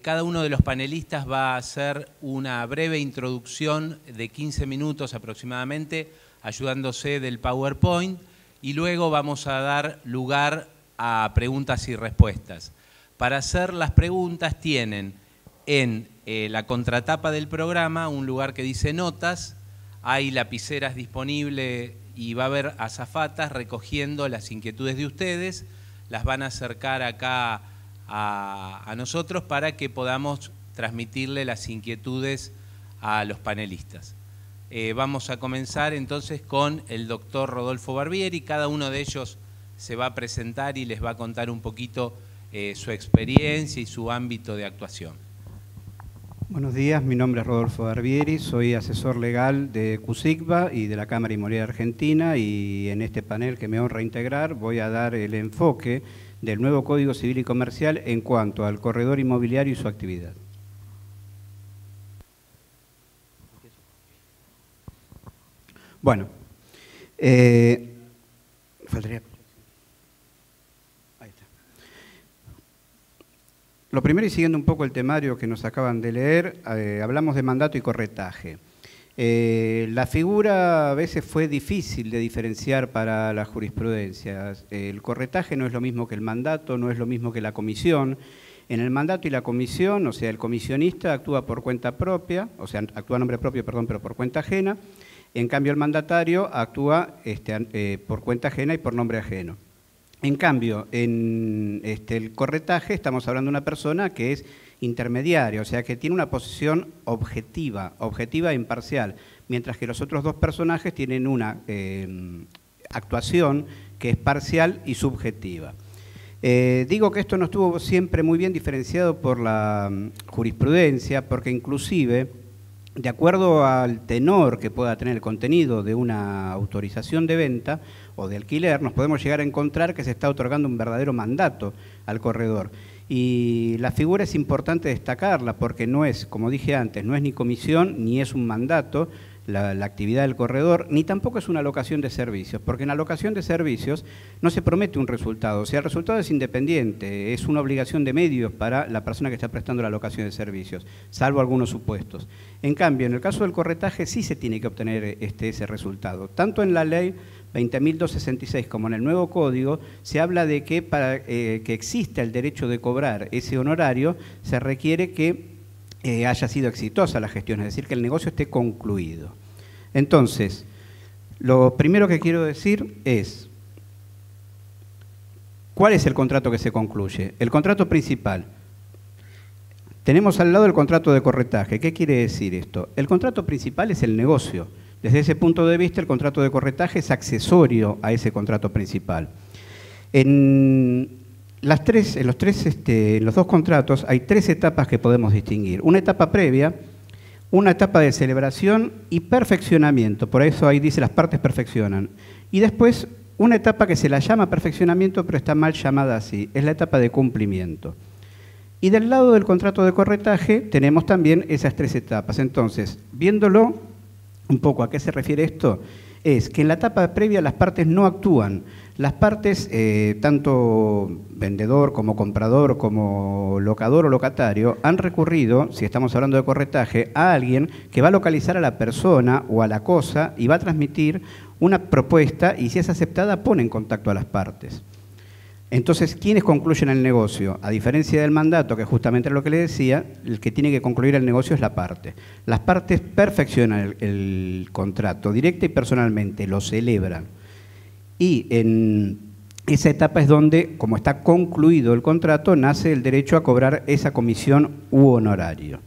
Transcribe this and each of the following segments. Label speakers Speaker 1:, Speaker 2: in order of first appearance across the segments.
Speaker 1: cada uno de los panelistas va a hacer una breve introducción de 15 minutos aproximadamente, ayudándose del PowerPoint, y luego vamos a dar lugar a preguntas y respuestas. Para hacer las preguntas tienen en eh, la contratapa del programa un lugar que dice notas, hay lapiceras disponibles y va a haber azafatas recogiendo las inquietudes de ustedes, las van a acercar acá a, nosotros para que podamos transmitirle las inquietudes a los panelistas. Eh, vamos a comenzar entonces con el doctor Rodolfo Barbieri. Cada uno de ellos se va a presentar y les va a contar un poquito eh, su experiencia y su ámbito de actuación.
Speaker 2: Buenos días, mi nombre es Rodolfo Barbieri, soy asesor legal de CUSICBA y de la Cámara Inmobiliaria Argentina y en este panel que me honra integrar voy a dar el enfoque del nuevo Código Civil y Comercial en cuanto al corredor inmobiliario y su actividad. Bueno, eh, Lo primero y siguiendo un poco el temario que nos acaban de leer, eh, hablamos de mandato y corretaje. Eh, la figura a veces fue difícil de diferenciar para las jurisprudencias. El corretaje no es lo mismo que el mandato, no es lo mismo que la comisión. En el mandato y la comisión, o sea, el comisionista actúa por cuenta propia, o sea, actúa a nombre propio, perdón, pero por cuenta ajena. En cambio, el mandatario actúa este, eh, por cuenta ajena y por nombre ajeno. En cambio, en este, el corretaje estamos hablando de una persona que es intermediario, o sea que tiene una posición objetiva, objetiva e imparcial, mientras que los otros dos personajes tienen una eh, actuación que es parcial y subjetiva. Eh, digo que esto no estuvo siempre muy bien diferenciado por la mm, jurisprudencia, porque inclusive, de acuerdo al tenor que pueda tener el contenido de una autorización de venta o de alquiler, nos podemos llegar a encontrar que se está otorgando un verdadero mandato al corredor. Y la figura es importante destacarla porque no es, como dije antes, no es ni comisión ni es un mandato la, actividad del corredor, ni tampoco es una alocación de servicios, porque en la alocación de servicios no se promete un resultado, o sea, el resultado es independiente, es una obligación de medios para la persona que está prestando la alocación de servicios, salvo algunos supuestos. En cambio, en el caso del corretaje sí se tiene que obtener este, ese resultado, tanto en la ley 20.266, como en el nuevo código, se habla de que para eh, que exista el derecho de cobrar ese honorario, se requiere que eh, haya sido exitosa la gestión, es decir, que el negocio esté concluido. Entonces, lo primero que quiero decir es, ¿cuál es el contrato que se concluye? El contrato principal. Tenemos al lado el contrato de corretaje. ¿Qué quiere decir esto? El contrato principal es el negocio. Desde ese punto de vista, el contrato de corretaje es accesorio a ese contrato principal. En, las tres, en, los, tres, este, en los dos contratos hay tres etapas que podemos distinguir. Una etapa previa, una etapa de celebración y perfeccionamiento. Por eso ahí dice las partes perfeccionan. Y después una etapa que se la llama perfeccionamiento, pero está mal llamada así. Es la etapa de cumplimiento. Y del lado del contrato de corretaje tenemos también esas tres etapas. Entonces, viéndolo un poco a qué se refiere esto, es que en la etapa previa las partes no actúan. Las partes, eh, tanto vendedor como comprador, como locador o locatario, han recurrido, si estamos hablando de corretaje, a alguien que va a localizar a la persona o a la cosa y va a transmitir una propuesta y si es aceptada pone en contacto a las partes. Entonces, ¿quiénes concluyen el negocio? A diferencia del mandato, que justamente es lo que le decía, el que tiene que concluir el negocio es la parte. Las partes perfeccionan el, contrato directa y personalmente, lo celebran. Y en esa etapa es donde, como está concluido el contrato, nace el derecho a cobrar esa comisión u honorario.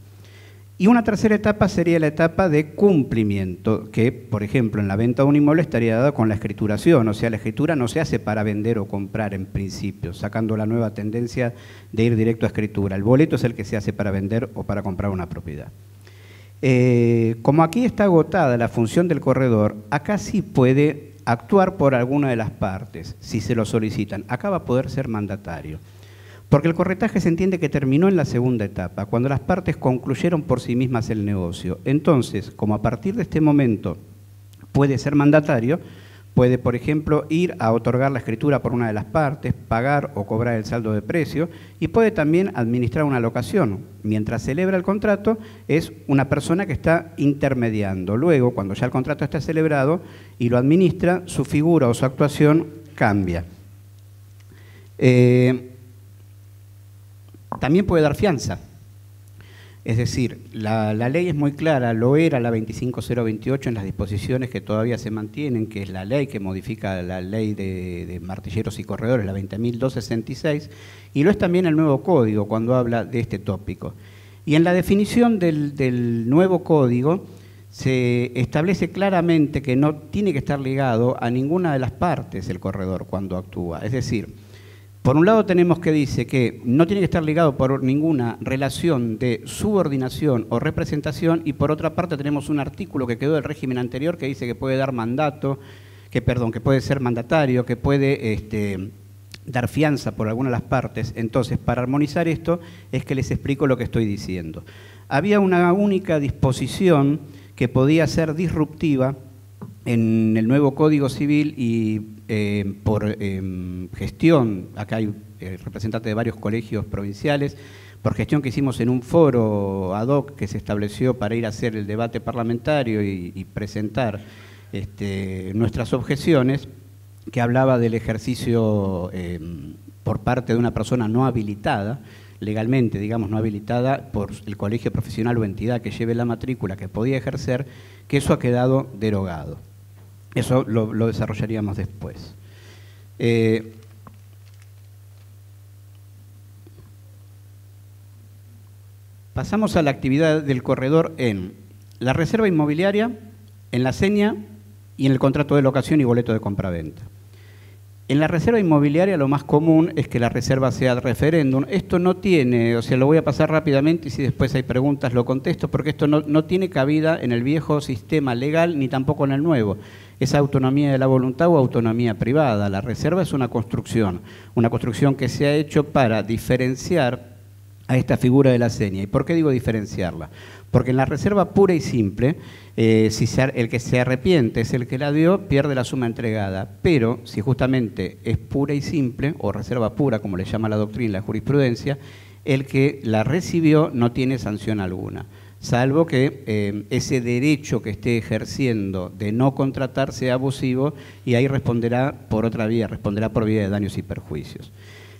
Speaker 2: Y una tercera etapa sería la etapa de cumplimiento, que, por ejemplo, en la venta de un inmueble estaría dada con la escrituración, o sea, la escritura no se hace para vender o comprar en principio, sacando la nueva tendencia de ir directo a escritura. El boleto es el que se hace para vender o para comprar una propiedad. Eh, como aquí está agotada la función del corredor, acá sí puede actuar por alguna de las partes, si se lo solicitan. Acá va a poder ser mandatario. Porque el corretaje se entiende que terminó en la segunda etapa, cuando las partes concluyeron por sí mismas el negocio. Entonces, como a partir de este momento puede ser mandatario, puede, por ejemplo, ir a otorgar la escritura por una de las partes, pagar o cobrar el saldo de precio y puede también administrar una locación. Mientras celebra el contrato, es una persona que está intermediando. Luego, cuando ya el contrato está celebrado y lo administra, su figura o su actuación cambia. Eh, también puede dar fianza. Es decir, la, ley es muy clara, lo era la 25028 en las disposiciones que todavía se mantienen, que es la ley que modifica la ley de, martilleros y corredores, la 20.266, y lo es también el nuevo código cuando habla de este tópico. Y en la definición del, del nuevo código se establece claramente que no tiene que estar ligado a ninguna de las partes el corredor cuando actúa. Es decir, por un lado tenemos que dice que no tiene que estar ligado por ninguna relación de subordinación o representación y por otra parte tenemos un artículo que quedó del régimen anterior que dice que puede dar mandato, que perdón, que puede ser mandatario, que puede este, dar fianza por alguna de las partes. Entonces, para armonizar esto es que les explico lo que estoy diciendo. Había una única disposición que podía ser disruptiva en el nuevo Código Civil y eh, por eh, gestión, acá hay eh, representantes de varios colegios provinciales, por gestión que hicimos en un foro ad hoc que se estableció para ir a hacer el debate parlamentario y, presentar este, nuestras objeciones, que hablaba del ejercicio por parte de una persona no habilitada, legalmente, digamos, no habilitada por el colegio profesional o entidad que lleve la matrícula que podía ejercer, que eso ha quedado derogado. Eso lo, desarrollaríamos después. Eh, pasamos a la actividad del corredor en la reserva inmobiliaria, en la seña y en el contrato de locación y boleto de compraventa. En la reserva inmobiliaria lo más común es que la reserva sea referéndum. Esto no tiene, o sea, lo voy a pasar rápidamente y si después hay preguntas lo contesto, porque esto no, no tiene cabida en el viejo sistema legal ni tampoco en el nuevo es autonomía de la voluntad o autonomía privada. La reserva es una construcción, una construcción que se ha hecho para diferenciar a esta figura de la seña. ¿Y por qué digo diferenciarla? Porque en la reserva pura y simple, eh, si el que se arrepiente es el que la dio, pierde la suma entregada. Pero si justamente es pura y simple, o reserva pura, como le llama la doctrina la jurisprudencia, el que la recibió no tiene sanción alguna salvo que eh, ese derecho que esté ejerciendo de no contratar sea abusivo y ahí responderá por otra vía, responderá por vía de daños y perjuicios.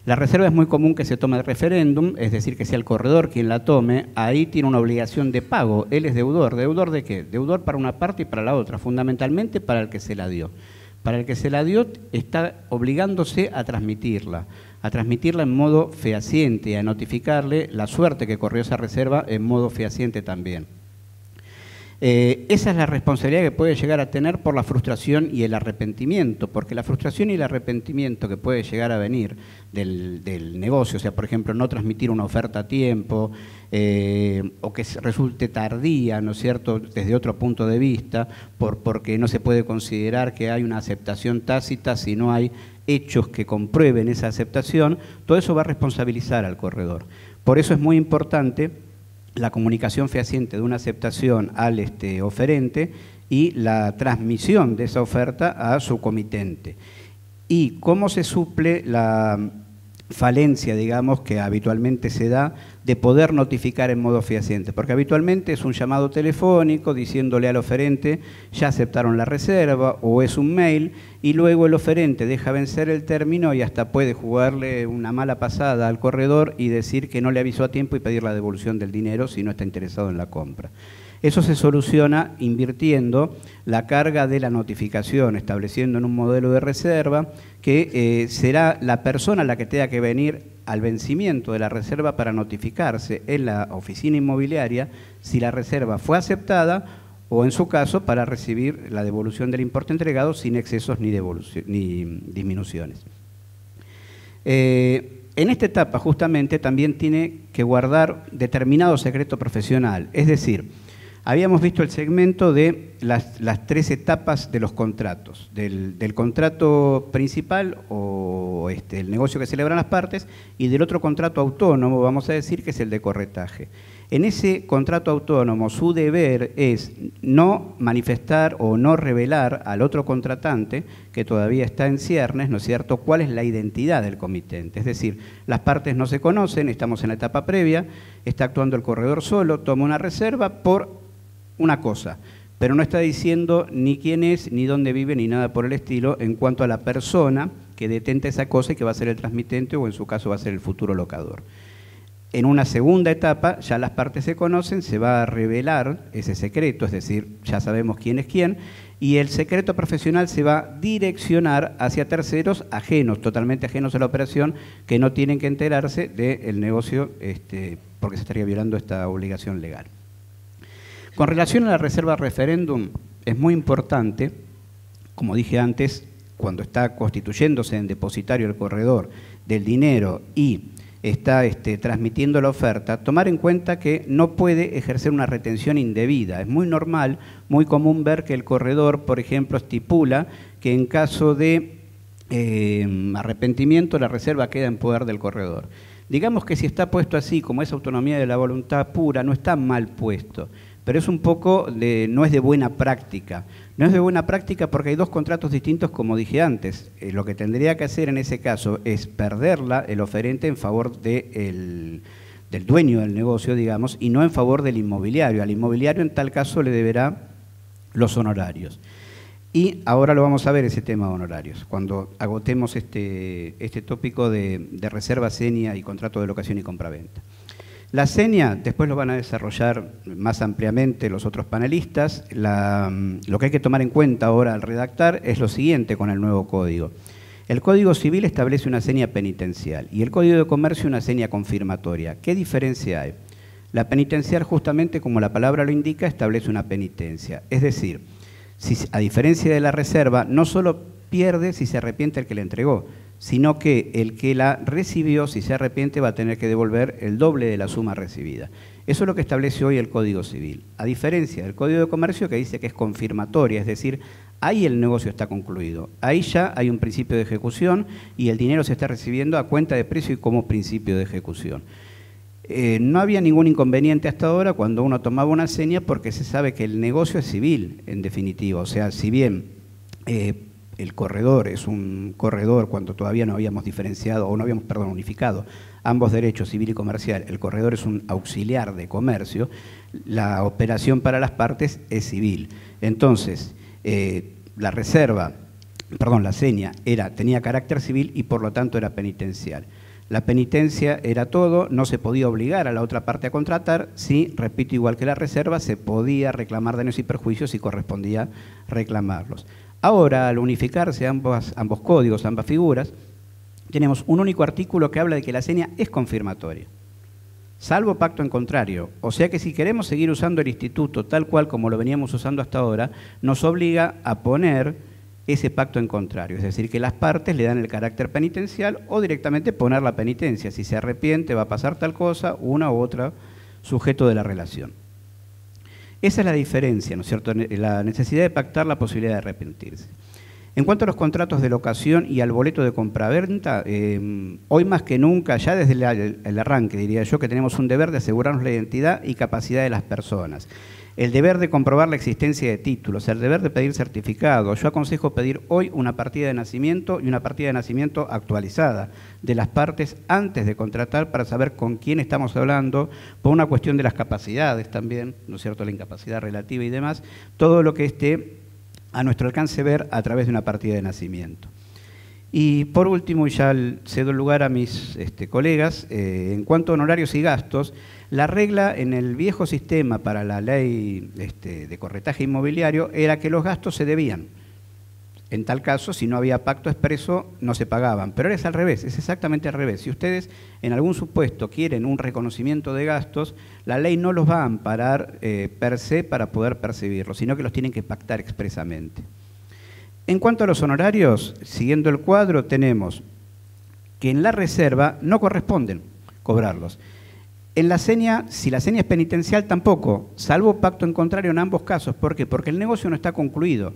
Speaker 2: La reserva es muy común que se tome de referéndum, es decir, que sea el corredor quien la tome, ahí tiene una obligación de pago, él es deudor. ¿Deudor de qué? Deudor para una parte y para la otra, fundamentalmente para el que se la dio. Para el que se la dio está obligándose a transmitirla a transmitirla en modo fehaciente a notificarle la suerte que corrió esa reserva en modo fehaciente también. Eh, esa es la responsabilidad que puede llegar a tener por la frustración y el arrepentimiento, porque la frustración y el arrepentimiento que puede llegar a venir del, negocio, o sea, por ejemplo, no transmitir una oferta a tiempo eh, o que resulte tardía, ¿no es cierto?, desde otro punto de vista, por, porque no se puede considerar que hay una aceptación tácita si no hay hechos que comprueben esa aceptación, todo eso va a responsabilizar al corredor. Por eso es muy importante la comunicación fehaciente de una aceptación al este, oferente y la transmisión de esa oferta a su comitente. Y cómo se suple la falencia, digamos, que habitualmente se da de poder notificar en modo fehaciente, porque habitualmente es un llamado telefónico diciéndole al oferente ya aceptaron la reserva o es un mail y luego el oferente deja vencer el término y hasta puede jugarle una mala pasada al corredor y decir que no le avisó a tiempo y pedir la devolución del dinero si no está interesado en la compra. Eso se soluciona invirtiendo la carga de la notificación, estableciendo en un modelo de reserva que eh, será la persona la que tenga que venir al vencimiento de la reserva para notificarse en la oficina inmobiliaria si la reserva fue aceptada o en su caso para recibir la devolución del importe entregado sin excesos ni, disminuciones. Eh, en esta etapa justamente también tiene que guardar determinado secreto profesional, es decir, Habíamos visto el segmento de las, tres etapas de los contratos, del, contrato principal o este, el negocio que celebran las partes y del otro contrato autónomo, vamos a decir, que es el de corretaje. En ese contrato autónomo su deber es no manifestar o no revelar al otro contratante, que todavía está en ciernes, ¿no es cierto?, cuál es la identidad del comitente. Es decir, las partes no se conocen, estamos en la etapa previa, está actuando el corredor solo, toma una reserva por una cosa, pero no está diciendo ni quién es, ni dónde vive, ni nada por el estilo en cuanto a la persona que detenta esa cosa y que va a ser el transmitente o en su caso va a ser el futuro locador. En una segunda etapa ya las partes se conocen, se va a revelar ese secreto, es decir, ya sabemos quién es quién, y el secreto profesional se va a direccionar hacia terceros ajenos, totalmente ajenos a la operación, que no tienen que enterarse del negocio este, porque se estaría violando esta obligación legal. Con relación a la reserva referéndum, es muy importante, como dije antes, cuando está constituyéndose en depositario el corredor del dinero y está este, transmitiendo la oferta, tomar en cuenta que no puede ejercer una retención indebida. Es muy normal, muy común ver que el corredor, por ejemplo, estipula que en caso de eh, arrepentimiento la reserva queda en poder del corredor. Digamos que si está puesto así, como es autonomía de la voluntad pura, no está mal puesto pero es un poco de, no es de buena práctica. No es de buena práctica porque hay dos contratos distintos, como dije antes. Eh, lo que tendría que hacer en ese caso es perderla el oferente en favor del dueño del negocio, digamos, y no en favor del inmobiliario. Al inmobiliario en tal caso le deberá los honorarios. Y ahora lo vamos a ver ese tema de honorarios, cuando agotemos este, este tópico de, de reserva, seña y contrato de locación y compraventa. La seña, después lo van a desarrollar más ampliamente los otros panelistas. Mm, lo que hay que tomar en cuenta ahora al redactar es lo siguiente con el nuevo código. El Código Civil establece una seña penitencial y el Código de Comercio una seña confirmatoria. ¿Qué diferencia hay? La penitencial, justamente como la palabra lo indica, establece una penitencia. Es decir, si, a diferencia de la reserva, no solo pierde si se arrepiente el que le entregó, sino que el que la recibió, si se arrepiente, va a tener que devolver el doble de la suma recibida. Eso es lo que establece hoy el Código Civil, a diferencia del Código de Comercio que dice que es confirmatoria, es decir, ahí el negocio está concluido, ahí ya hay un principio de ejecución y el dinero se está recibiendo a cuenta de precio y como principio de ejecución. Eh, no había ningún inconveniente hasta ahora cuando uno tomaba una seña porque se sabe que el negocio es civil, en definitiva. O sea, si bien eh, el corredor es un corredor cuando todavía no habíamos diferenciado o no habíamos, perdón, unificado ambos derechos civil y comercial, el corredor es un auxiliar de comercio, la operación para las partes es civil. Entonces, eh, la reserva, perdón, la seña era, tenía carácter civil y por lo tanto era penitencial. La penitencia era todo, no se podía obligar a la otra parte a contratar, sí, repito, igual que la reserva, se podía reclamar daños y perjuicios y correspondía reclamarlos. Ahora, al unificarse ambos, códigos, ambas figuras, tenemos un único artículo que habla de que la seña es confirmatoria, salvo pacto en contrario. O sea que si queremos seguir usando el instituto tal cual como lo veníamos usando hasta ahora, nos obliga a poner ese pacto en contrario, es decir, que las partes le dan el carácter penitencial o directamente poner la penitencia. Si se arrepiente va a pasar tal cosa, una u otra sujeto de la relación. Esa es la diferencia, ¿no es cierto? La necesidad de pactar la posibilidad de arrepentirse. En cuanto a los contratos de locación y al boleto de compraventa, eh, hoy más que nunca, ya desde el, arranque diría yo, que tenemos un deber de asegurarnos la identidad y capacidad de las personas el deber de comprobar la existencia de títulos, el deber de pedir certificado. Yo aconsejo pedir hoy una partida de nacimiento y una partida de nacimiento actualizada de las partes antes de contratar para saber con quién estamos hablando, por una cuestión de las capacidades también, ¿no es cierto?, la incapacidad relativa y demás, todo lo que esté a nuestro alcance ver a través de una partida de nacimiento. Y por último, ya cedo lugar a mis este, colegas, eh, en cuanto a honorarios y gastos, la regla en el viejo sistema para la ley este, de corretaje inmobiliario era que los gastos se debían. En tal caso, si no había pacto expreso, no se pagaban. Pero es al revés, es exactamente al revés. Si ustedes en algún supuesto quieren un reconocimiento de gastos, la ley no los va a amparar eh, per se para poder percibirlos, sino que los tienen que pactar expresamente. En cuanto a los honorarios, siguiendo el cuadro, tenemos que en la reserva no corresponden cobrarlos. En la seña, si la seña es penitencial, tampoco, salvo pacto en contrario en ambos casos. ¿Por qué? Porque el negocio no está concluido.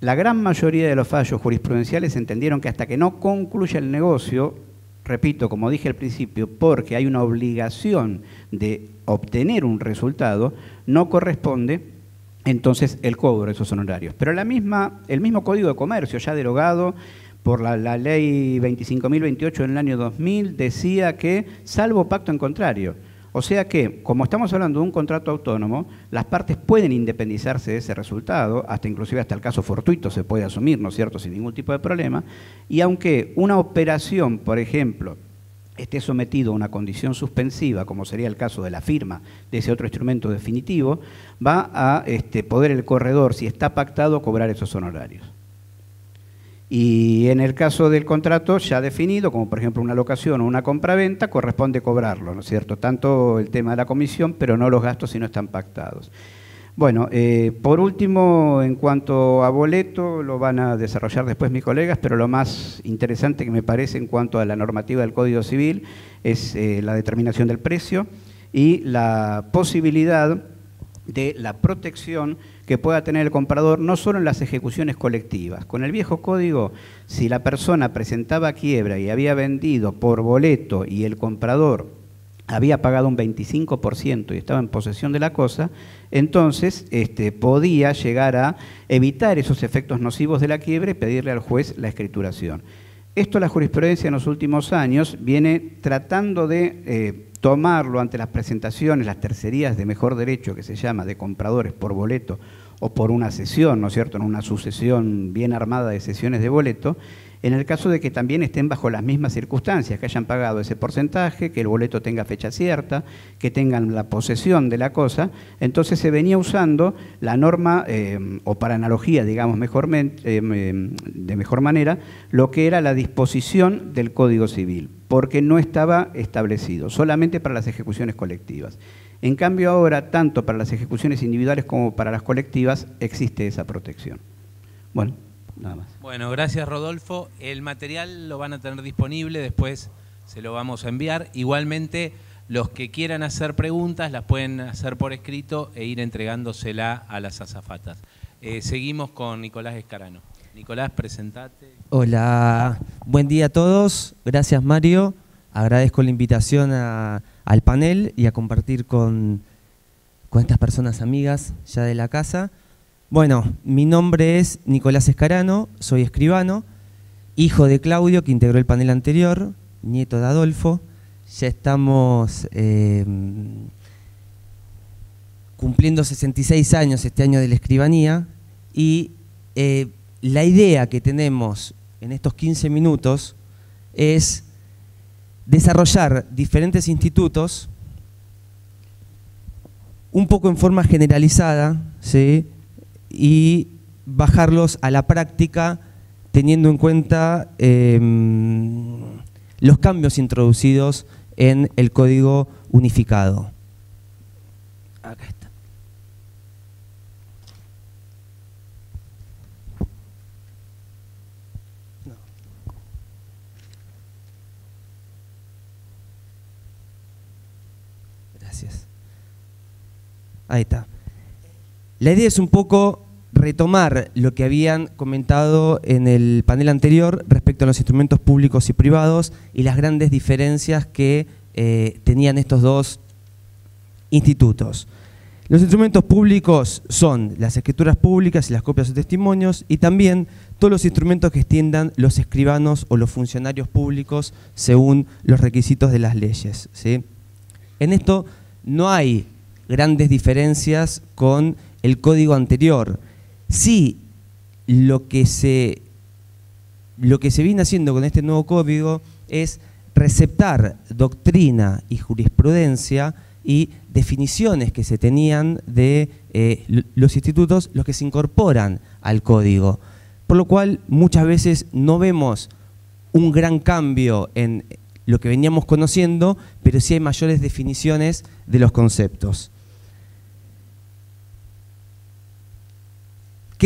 Speaker 2: La gran mayoría de los fallos jurisprudenciales entendieron que hasta que no concluya el negocio, repito, como dije al principio, porque hay una obligación de obtener un resultado, no corresponde entonces el cobro de esos honorarios. Pero la misma, el mismo Código de Comercio, ya derogado por la, la ley 25.028 en el año 2000, decía que, salvo pacto en contrario, o sea que, como estamos hablando de un contrato autónomo, las partes pueden independizarse de ese resultado, hasta inclusive hasta el caso fortuito se puede asumir, ¿no es cierto?, sin ningún tipo de problema, y aunque una operación, por ejemplo, esté sometido a una condición suspensiva, como sería el caso de la firma de ese otro instrumento definitivo, va a este, poder el corredor, si está pactado, cobrar esos honorarios. Y en el caso del contrato ya definido, como por ejemplo una locación o una compraventa, corresponde cobrarlo, ¿no es cierto? Tanto el tema de la comisión, pero no los gastos si no están pactados. Bueno, eh, por último, en cuanto a boleto, lo van a desarrollar después mis colegas, pero lo más interesante que me parece en cuanto a la normativa del Código Civil es eh, la determinación del precio y la posibilidad de la protección que pueda tener el comprador no solo en las ejecuciones colectivas. Con el viejo código, si la persona presentaba quiebra y había vendido por boleto y el comprador había pagado un 25% y estaba en posesión de la cosa, entonces este, podía llegar a evitar esos efectos nocivos de la quiebra y pedirle al juez la escrituración. Esto la jurisprudencia en los últimos años viene tratando de eh, tomarlo ante las presentaciones, las tercerías de mejor derecho que se llama de compradores por boleto o por una sesión, ¿no es cierto?, en una sucesión bien armada de sesiones de boleto, en el caso de que también estén bajo las mismas circunstancias, que hayan pagado ese porcentaje, que el boleto tenga fecha cierta, que tengan la posesión de la cosa, entonces se venía usando la norma, eh, o para analogía, digamos, mejormente, eh, de mejor manera, lo que era la disposición del Código Civil, porque no estaba establecido, solamente para las ejecuciones colectivas. En cambio ahora, tanto para las ejecuciones individuales como para las colectivas, existe esa protección. Bueno, nada más.
Speaker 1: Bueno, gracias Rodolfo. El material lo van a tener disponible, después se lo vamos a enviar. Igualmente, los que quieran hacer preguntas las pueden hacer por escrito e ir entregándosela a las azafatas. Eh, seguimos con Nicolás Escarano. Nicolás, presentate.
Speaker 3: Hola, buen día a todos. Gracias Mario. Agradezco la invitación al panel y a compartir con, con estas personas amigas ya de la casa. Bueno, mi nombre es Nicolás Escarano, soy escribano, hijo de Claudio, que integró el panel anterior, nieto de Adolfo. Ya estamos em, cumpliendo 66 años este año de la escribanía y eh, la idea que tenemos en estos 15 minutos es desarrollar diferentes institutos un poco en forma generalizada, ¿sí? Y bajarlos a la práctica teniendo en cuenta em, los cambios introducidos en el código unificado. Acá está. Gracias. Ahí está. La idea es un poco retomar lo que habían comentado en el panel anterior respecto a los instrumentos públicos y privados y las grandes diferencias que eh, tenían estos dos institutos. Los instrumentos públicos son las escrituras públicas y las copias de testimonios y también todos los instrumentos que extiendan los escribanos o los funcionarios públicos según los requisitos de las leyes. ¿sí? En esto no hay grandes diferencias con el código anterior. Sí, lo que se, lo que se viene haciendo con este nuevo código es receptar doctrina y jurisprudencia y definiciones que se tenían de eh, los institutos, los que se incorporan al código. Por lo cual muchas veces no vemos un gran cambio en lo que veníamos conociendo, pero sí hay mayores definiciones de los conceptos.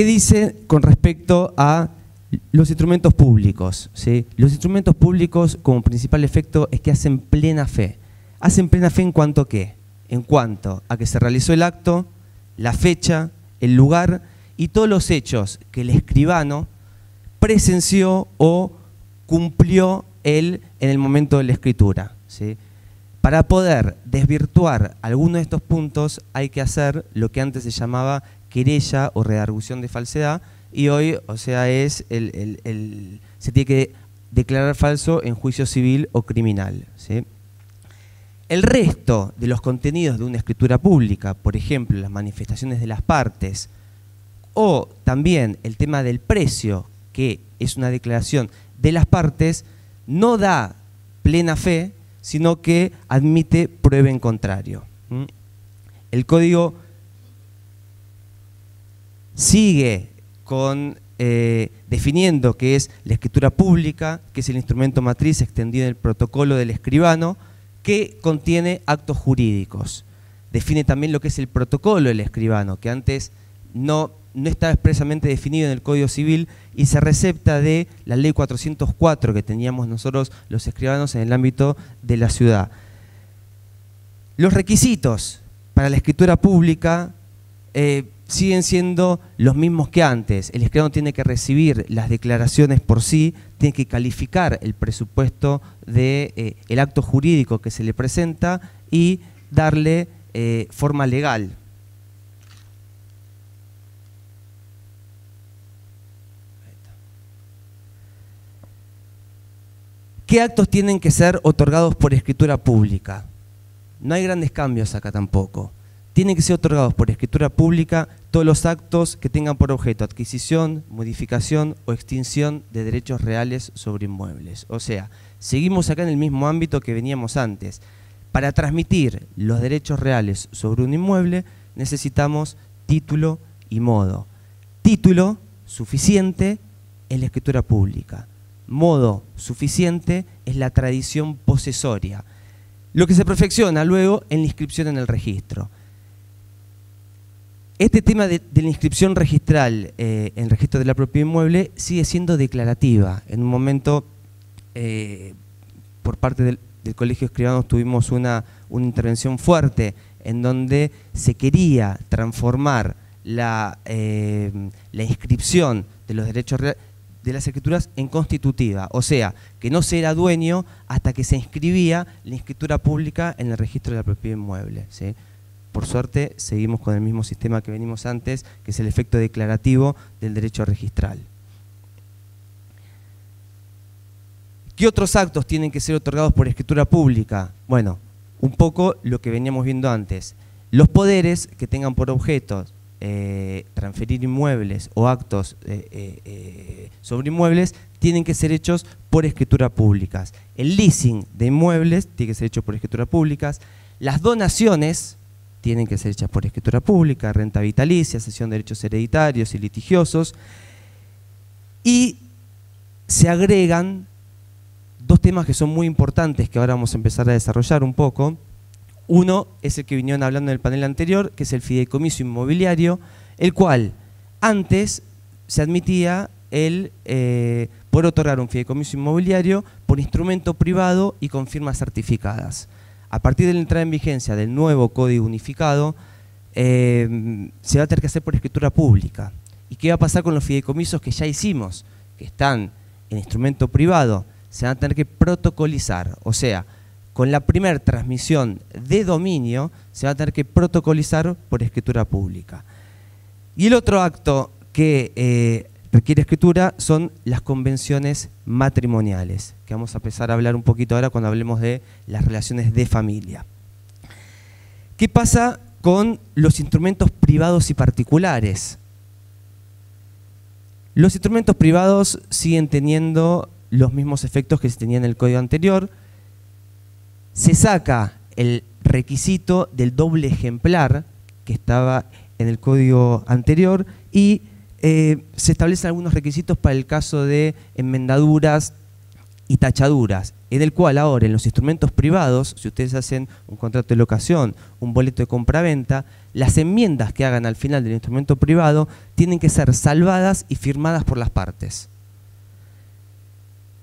Speaker 3: ¿Qué dice con respecto a los instrumentos públicos? ¿sí? Los instrumentos públicos como principal efecto es que hacen plena fe. hacen plena fe en cuanto a qué? En cuanto a que se realizó el acto, la fecha, el lugar y todos los hechos que el escribano presenció o cumplió él en el momento de la escritura. ¿sí? Para poder desvirtuar alguno de estos puntos hay que hacer lo que antes se llamaba querella o redargución de falsedad y hoy, o sea, es el, se tiene que declarar falso en juicio civil o criminal. El resto de los contenidos de una escritura pública, por ejemplo, las manifestaciones de las partes, o también el tema del precio, que es una declaración de las partes, no da plena fe, sino que admite prueba en contrario. El código sigue con eh, definiendo que es la escritura pública, que es el instrumento matriz extendido en el protocolo del escribano, que contiene actos jurídicos. Define también lo que es el protocolo del escribano, que antes no, no estaba expresamente definido en el Código Civil y se recepta de la Ley 404 que teníamos nosotros los escribanos en el ámbito de la ciudad. Los requisitos para la escritura pública eh, siguen siendo los mismos que antes. El escribano tiene que recibir las declaraciones por sí, tiene que calificar el presupuesto del de, eh, acto jurídico que se le presenta y darle eh, forma legal. ¿Qué actos tienen que ser otorgados por escritura pública? No hay grandes cambios acá tampoco tienen que ser otorgados por escritura pública todos los actos que tengan por objeto adquisición, modificación o extinción de derechos reales sobre inmuebles. O sea, seguimos acá en el mismo ámbito que veníamos antes. Para transmitir los derechos reales sobre un inmueble necesitamos título y modo. Título suficiente es la escritura pública. Modo suficiente es la tradición posesoria. Lo que se perfecciona luego en la inscripción en el registro. Este tema de, la inscripción registral eh, en registro de la propiedad inmueble sigue siendo declarativa. En un momento, eh, por parte del, Colegio de Escribanos, tuvimos una, intervención fuerte en donde se quería transformar la, eh, la inscripción de los derechos de las escrituras en constitutiva, o sea, que no se era dueño hasta que se inscribía la escritura pública en el registro de la propiedad inmueble. ¿sí? Por suerte, seguimos con el mismo sistema que venimos antes, que es el efecto declarativo del derecho registral. ¿Qué otros actos tienen que ser otorgados por escritura pública? Bueno, un poco lo que veníamos viendo antes. Los poderes que tengan por objeto eh, transferir inmuebles o actos eh, eh, sobre inmuebles tienen que ser hechos por escritura públicas. El leasing de inmuebles tiene que ser hecho por escritura públicas. Las donaciones tienen que ser hechas por escritura pública, renta vitalicia, cesión de derechos hereditarios y litigiosos. Y se agregan dos temas que son muy importantes que ahora vamos a empezar a desarrollar un poco. Uno es el que vinieron hablando en el panel anterior, que es el fideicomiso inmobiliario, el cual antes se admitía el eh, poder otorgar un fideicomiso inmobiliario por instrumento privado y con firmas certificadas a partir de la entrada en vigencia del nuevo código unificado, eh, se va a tener que hacer por escritura pública. ¿Y qué va a pasar con los fideicomisos que ya hicimos, que están en instrumento privado? Se van a tener que protocolizar, o sea, con la primera transmisión de dominio se va a tener que protocolizar por escritura pública. Y el otro acto que eh, requiere escritura son las convenciones matrimoniales, que vamos a empezar a hablar un poquito ahora cuando hablemos de las relaciones de familia. ¿Qué pasa con los instrumentos privados y particulares? Los instrumentos privados siguen teniendo los mismos efectos que se tenían en el código anterior. Se saca el requisito del doble ejemplar que estaba en el código anterior y eh, se establecen algunos requisitos para el caso de enmendaduras y tachaduras, en el cual ahora en los instrumentos privados, si ustedes hacen un contrato de locación, un boleto de compraventa, las enmiendas que hagan al final del instrumento privado tienen que ser salvadas y firmadas por las partes.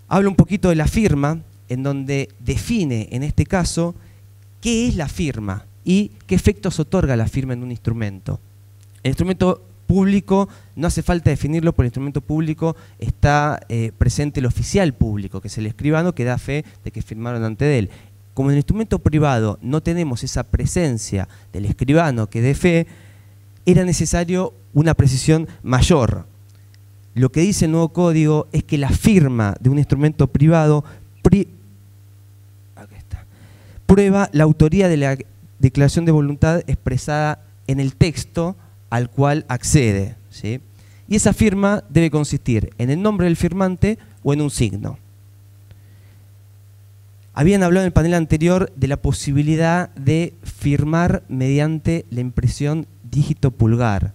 Speaker 3: Hablo un poquito de la firma, en donde define, en este caso, qué es la firma y qué efectos otorga la firma en un instrumento. El instrumento público, no hace falta definirlo, por el instrumento público está eh, presente el oficial público, que es el escribano que da fe de que firmaron ante él. Como en el instrumento privado no tenemos esa presencia del escribano que dé fe, era necesario una precisión mayor. Lo que dice el nuevo código es que la firma de un instrumento privado prueba la autoría de la declaración de voluntad expresada en el texto al cual accede. ¿sí? Y esa firma debe consistir en el nombre del firmante o en un signo. Habían hablado en el panel anterior de la posibilidad de firmar mediante la impresión dígito pulgar.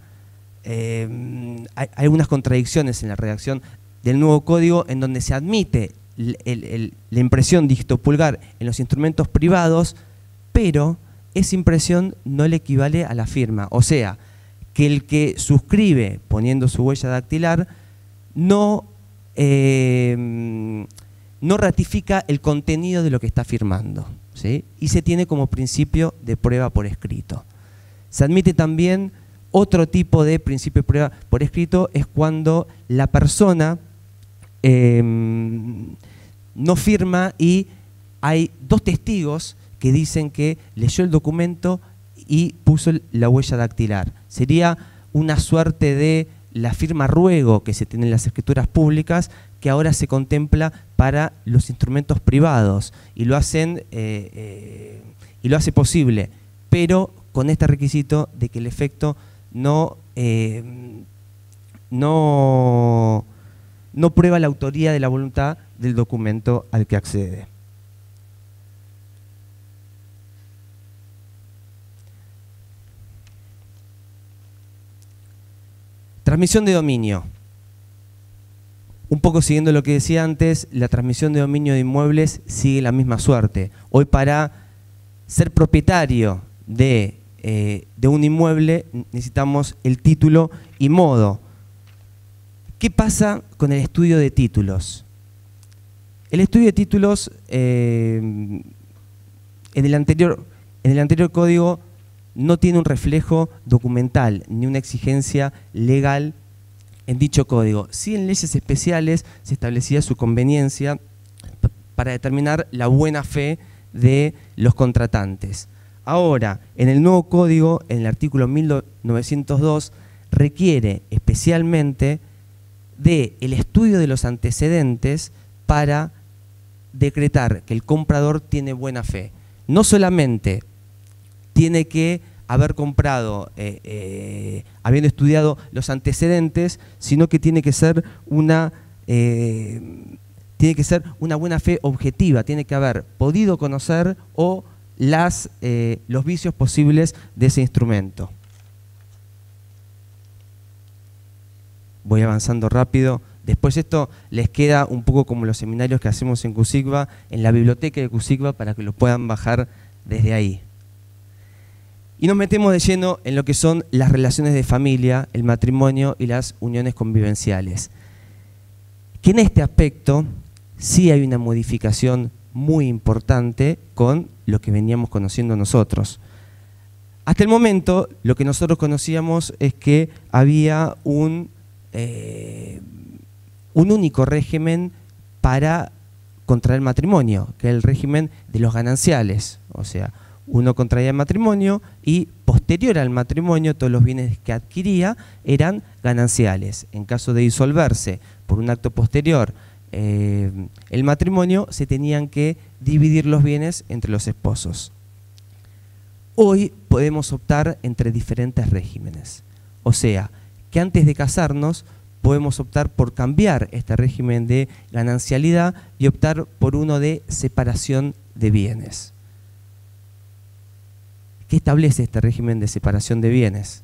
Speaker 3: Eh, hay, algunas contradicciones en la redacción del nuevo código en donde se admite la impresión dígito pulgar en los instrumentos privados, pero esa impresión no le equivale a la firma. O sea, que el que suscribe poniendo su huella dactilar no, eh, no ratifica el contenido de lo que está firmando. ¿sí? Y se tiene como principio de prueba por escrito. Se admite también otro tipo de principio de prueba por escrito, es cuando la persona em, no firma y hay dos testigos que dicen que leyó el documento y puso la huella dactilar. Sería una suerte de la firma ruego que se tiene en las escrituras públicas que ahora se contempla para los instrumentos privados y lo hacen eh, eh, y lo hace posible, pero con este requisito de que el efecto no, eh, no, no prueba la autoría de la voluntad del documento al que accede. Transmisión de dominio. Un poco siguiendo lo que decía antes, la transmisión de dominio de inmuebles sigue la misma suerte. Hoy para ser propietario de, eh, un inmueble necesitamos el título y modo. ¿Qué pasa con el estudio de títulos? El estudio de títulos eh, en, el anterior, en el anterior código no tiene un reflejo documental ni una exigencia legal en dicho código. Sí en leyes especiales se establecía su conveniencia para determinar la buena fe de los contratantes. Ahora, en el nuevo código, en el artículo 1902, requiere especialmente de el estudio de los antecedentes para decretar que el comprador tiene buena fe. No solamente tiene que haber comprado, eh, eh, habiendo estudiado los antecedentes, sino que tiene que ser una eh, tiene que ser una buena fe objetiva, tiene que haber podido conocer o las, los vicios posibles de ese instrumento. Voy avanzando rápido. Después esto les queda un poco como los seminarios que hacemos en CUSIGVA, en la biblioteca de CUSIGVA, para que lo puedan bajar desde ahí. Y nos metemos de lleno en lo que son las relaciones de familia, el matrimonio y las uniones convivenciales. Que en este aspecto sí hay una modificación muy importante con lo que veníamos conociendo nosotros. Hasta el momento, lo que nosotros conocíamos es que había un, eh, un único régimen para contraer matrimonio, que es el régimen de los gananciales. O sea, uno contraía matrimonio y posterior al matrimonio todos los bienes que adquiría eran gananciales. En caso de disolverse por un acto posterior eh, el matrimonio, se tenían que dividir los bienes entre los esposos. Hoy podemos optar entre diferentes regímenes. O sea, que antes de casarnos podemos optar por cambiar este régimen de ganancialidad y optar por uno de separación de bienes. ¿Qué establece este régimen de separación de bienes?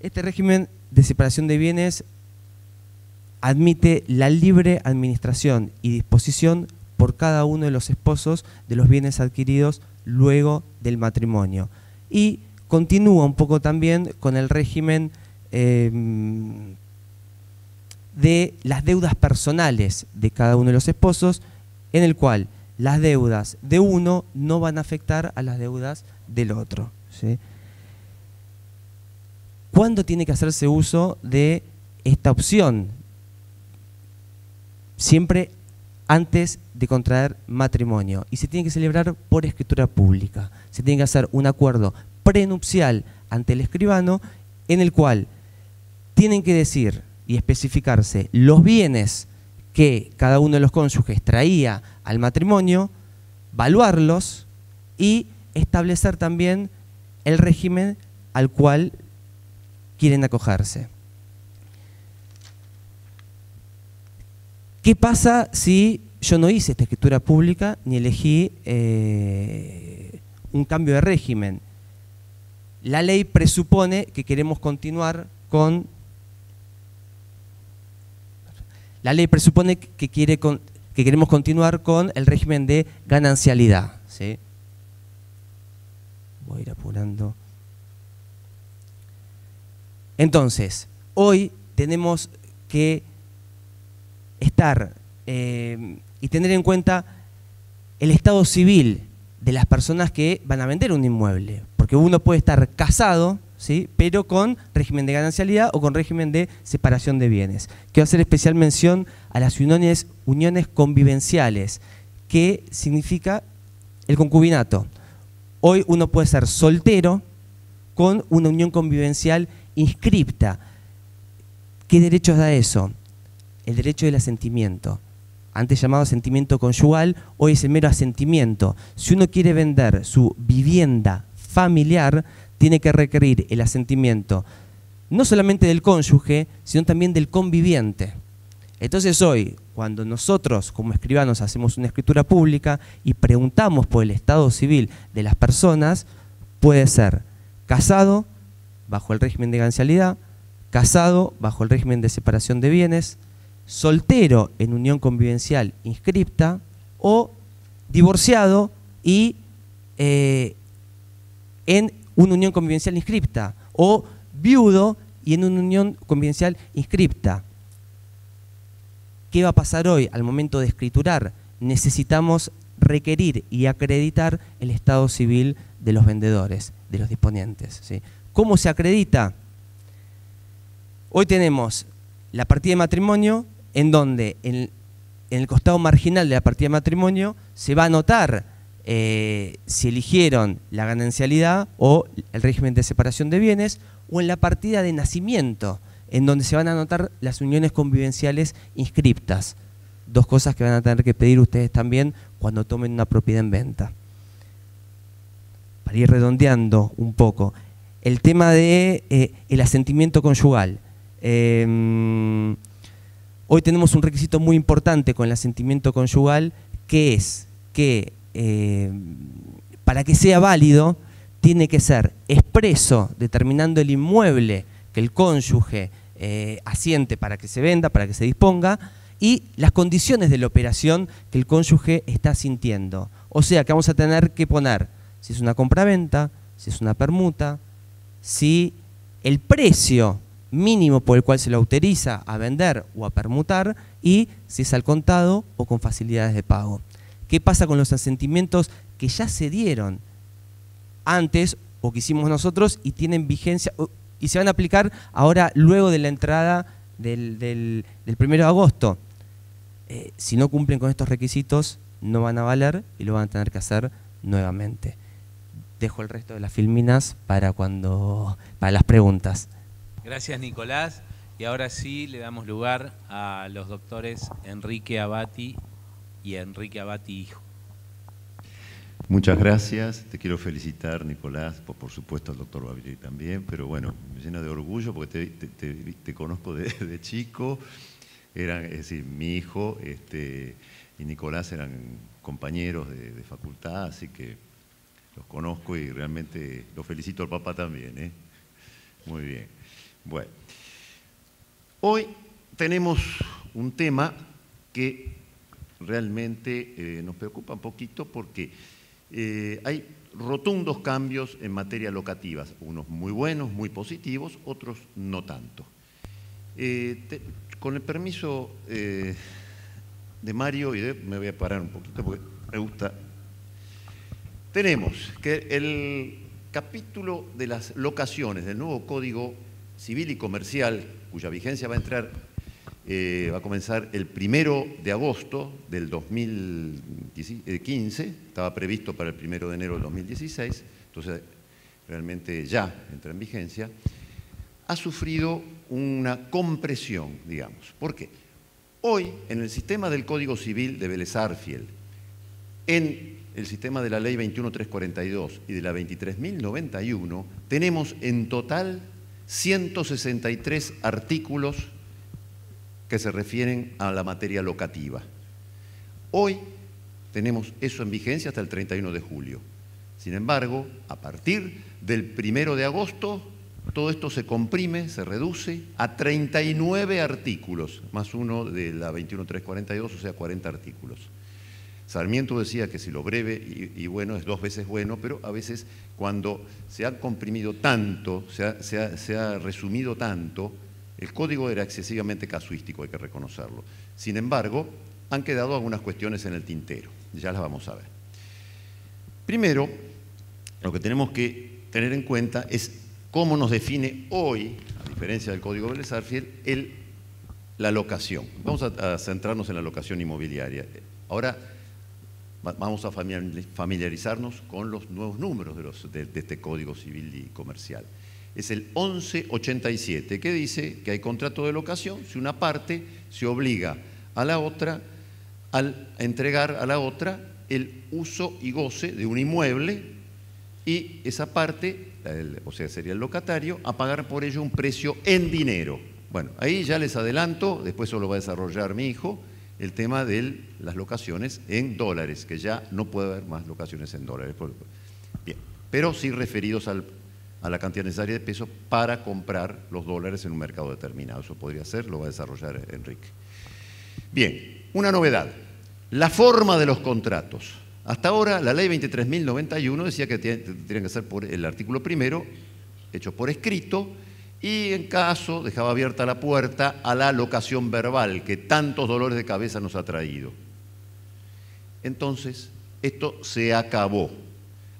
Speaker 3: Este régimen de separación de bienes admite la libre administración y disposición por cada uno de los esposos de los bienes adquiridos luego del matrimonio. Y continúa un poco también con el régimen em, de las deudas personales de cada uno de los esposos, en el cual las deudas de uno no van a afectar a las deudas del otro. ¿Cuándo tiene que hacerse uso de esta opción? Siempre antes de contraer matrimonio y se tiene que celebrar por escritura pública. Se tiene que hacer un acuerdo prenupcial ante el escribano en el cual tienen que decir y especificarse los bienes que cada uno de los cónyuges traía al matrimonio, valuarlos y establecer también el régimen al cual quieren acogerse. ¿Qué pasa si yo no hice esta escritura pública ni elegí eh, un cambio de régimen? La ley presupone que queremos continuar con... La ley presupone que, quiere que queremos continuar con el régimen de ganancialidad. ¿sí? Voy a ir apurando. Entonces, hoy tenemos que estar eh, y tener en cuenta el estado civil de las personas que van a vender un inmueble. Porque uno puede estar casado, ¿sí? pero con régimen de ganancialidad o con régimen de separación de bienes. Quiero hacer especial mención a las uniones, uniones convivenciales, que significa el concubinato. Hoy uno puede ser soltero con una unión convivencial inscripta. ¿Qué derechos da eso? El derecho del asentimiento. Antes llamado asentimiento conyugal, hoy es el mero asentimiento. Si uno quiere vender su vivienda familiar, tiene que requerir el asentimiento no solamente del cónyuge, sino también del conviviente. Entonces hoy, cuando nosotros como escribanos hacemos una escritura pública y preguntamos por el estado civil de las personas, puede ser casado bajo el régimen de gancialidad, casado bajo el régimen de separación de bienes, soltero en unión convivencial inscripta o divorciado y eh, en una unión convivencial inscripta o viudo y en una unión convivencial inscripta. ¿Qué va a pasar hoy al momento de escriturar? Necesitamos requerir y acreditar el estado civil de los vendedores, de los disponentes. ¿Cómo se acredita? Hoy tenemos la partida de matrimonio en donde en, el costado marginal de la partida de matrimonio se va a anotar eh, si eligieron la ganancialidad o el régimen de separación de bienes, o en la partida de nacimiento, en donde se van a anotar las uniones convivenciales inscriptas. Dos cosas que van a tener que pedir ustedes también cuando tomen una propiedad en venta. Para ir redondeando un poco, el tema de eh, asentimiento conyugal. Em, hoy tenemos un requisito muy importante con el asentimiento conyugal, que es que eh, para que sea válido, tiene que ser expreso, determinando el inmueble que el cónyuge eh, asiente para que se venda, para que se disponga, y las condiciones de la operación que el cónyuge está sintiendo. O sea que vamos a tener que poner si es una compraventa, si es una permuta, si el precio mínimo por el cual se lo autoriza a vender o a permutar y si es al contado o con facilidades de pago. ¿Qué pasa con los asentimientos que ya se dieron antes o que hicimos nosotros y tienen vigencia y se van a aplicar ahora luego de la entrada del, del, 1 de agosto? Eh, si no cumplen con estos requisitos, no van a valer y lo van a tener que hacer nuevamente. Dejo el resto de las filminas para cuando para las preguntas.
Speaker 1: Gracias, Nicolás. Y ahora sí le damos lugar a los doctores Enrique Abati y Enrique Abati Hijo.
Speaker 4: Muchas gracias, te quiero felicitar Nicolás, por, supuesto al doctor Babiley también, pero bueno, me llena de orgullo porque te, conozco desde chico, eran, es decir, mi hijo este, y Nicolás eran compañeros de, de, facultad, así que los conozco y realmente los felicito al papá también. ¿eh? Muy bien. Bueno, hoy tenemos un tema que realmente eh, nos preocupa un poquito porque eh, hay rotundos cambios en materia locativas, unos muy buenos, muy positivos, otros no tanto. Eh, con el permiso de Mario, y me voy a parar un poquito porque Me gusta. Tenemos que el capítulo de las locaciones del nuevo Código Civil y Comercial, cuya vigencia va a entrar, eh, va a comenzar el primero de agosto del 2015, estaba previsto para el primero de enero del 2016, entonces realmente ya entra en vigencia, ha sufrido una compresión, digamos. ¿Por qué? Hoy, en el sistema del Código Civil de Vélez en el sistema de la Ley 21342 y de la 23091, tenemos en total 163 artículos que se refieren a la materia locativa. Hoy tenemos eso en vigencia hasta el 31 de julio. Sin embargo, a partir del 1 de agosto, todo esto se comprime, se reduce a 39 artículos, más uno de la 21342, o sea, 40 artículos. Sarmiento decía que si lo breve y, bueno es dos veces bueno, pero a veces cuando se ha comprimido tanto, se ha, resumido tanto, el código era excesivamente casuístico, hay que reconocerlo. Sin embargo, han quedado algunas cuestiones en el tintero, ya las vamos a ver. Primero, lo que tenemos que tener en cuenta es cómo nos define hoy, a diferencia del Código Vélez el, la locación. Vamos a centrarnos en la locación inmobiliaria. Ahora, vamos a familiarizarnos con los nuevos números de, este Código Civil y Comercial. Es el 1187, que dice que hay contrato de locación si una parte se obliga a la otra al entregar a la otra el uso y goce de un inmueble y esa parte, o sea, sería el locatario, a pagar por ello un precio en dinero. Bueno, ahí ya les adelanto, después eso lo va a desarrollar mi hijo, el tema de las locaciones en dólares, que ya no puede haber más locaciones en dólares. Bien, pero sí referidos a la cantidad necesaria de peso para comprar los dólares en un mercado determinado. Eso podría ser, lo va a desarrollar Enrique. Bien, una novedad, la forma de los contratos. Hasta ahora la ley 23.091 decía que tenían que ser por el artículo primero, hecho por escrito, y en caso dejaba abierta la puerta a la locación verbal que tantos dolores de cabeza nos ha traído. Entonces, esto se acabó.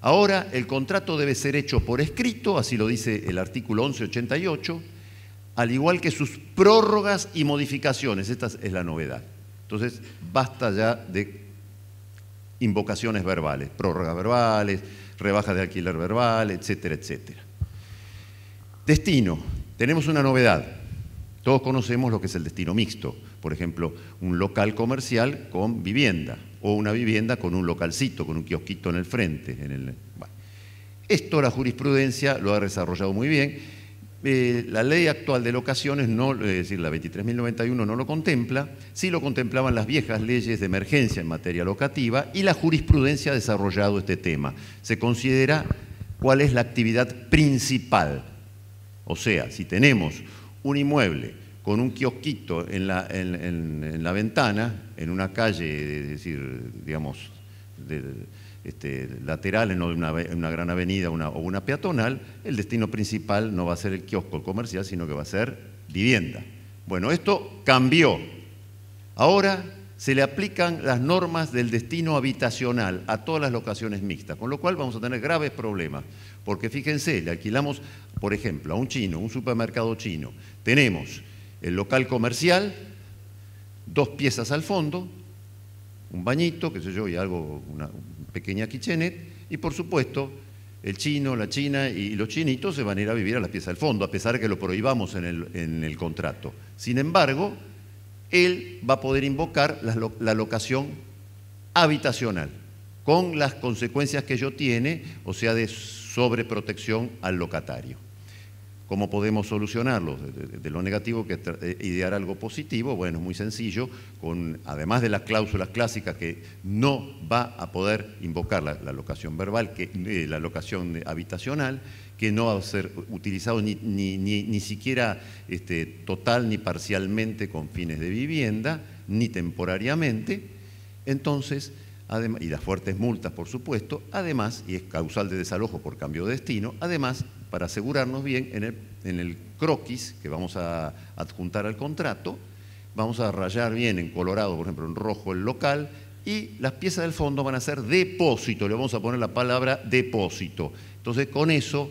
Speaker 4: Ahora el contrato debe ser hecho por escrito, así lo dice el artículo 1188, al igual que sus prórrogas y modificaciones. Esta es la novedad. Entonces, basta ya de invocaciones verbales, prórrogas verbales, rebajas de alquiler verbal, etcétera, etcétera. Destino. Tenemos una novedad. Todos conocemos lo que es el destino mixto. Por ejemplo, un local comercial con vivienda o una vivienda con un localcito, con un kiosquito en el frente. Esto la jurisprudencia lo ha desarrollado muy bien. Eh, la ley actual de locaciones, es decir, la 23.091 no lo contempla, sí lo contemplaban las viejas leyes de emergencia en materia locativa y la jurisprudencia ha desarrollado este tema. Se considera cuál es la actividad principal o sea, si tenemos un inmueble con un kiosquito en la, en, la ventana, en una calle, es decir, digamos, este, lateral en una gran avenida o una peatonal, el destino principal no va a ser el kiosco comercial, sino que va a ser vivienda. Bueno, esto cambió. Ahora se le aplican las normas del destino habitacional a todas las locaciones mixtas, con lo cual vamos a tener graves problemas. Porque fíjense, le alquilamos, por ejemplo, a un chino, un supermercado chino, tenemos el local comercial, dos piezas al fondo, un bañito, qué sé yo, y algo, una pequeña kitchenette, y por supuesto, el chino, la china y los chinitos se van a ir a vivir a la pieza al fondo, a pesar de que lo prohibamos en el, en el contrato. Sin embargo, él va a poder invocar la, locación habitacional, con las consecuencias que ello tiene, o sea, de sobreprotección al locatario. ¿Cómo podemos solucionarlo? De, lo negativo, que eh, idear algo positivo, bueno, es muy sencillo, con, además de las cláusulas clásicas que no va a poder invocar la, locación verbal, que, eh, la locación habitacional, que no va a ser utilizado ni, ni, siquiera este, total ni parcialmente con fines de vivienda, ni temporariamente. Entonces, además, y las fuertes multas, por supuesto, además, y es causal de desalojo por cambio de destino, además, para asegurarnos bien, en el, croquis que vamos a adjuntar al contrato, vamos a rayar bien en colorado, por ejemplo, en rojo el local, y las piezas del fondo van a ser depósito, le vamos a poner la palabra depósito. Entonces con eso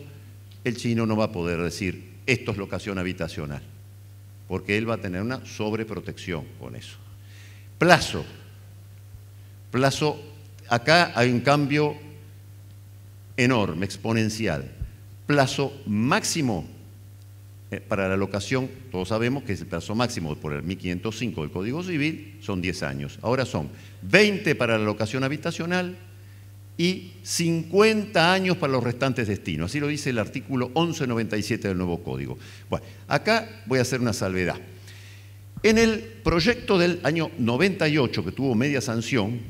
Speaker 4: el chino no va a poder decir esto es locación habitacional, porque él va a tener una sobreprotección con eso. Plazo. Plazo, acá hay un cambio enorme, exponencial. Plazo máximo eh, para la locación, todos sabemos que es el plazo máximo por el 1505 del Código Civil, son 10 años. Ahora son 20 para la locación habitacional y 50 años para los restantes destinos. Así lo dice el artículo 1197 del nuevo Código. Bueno, acá voy a hacer una salvedad. En el proyecto del año 98, que tuvo media sanción,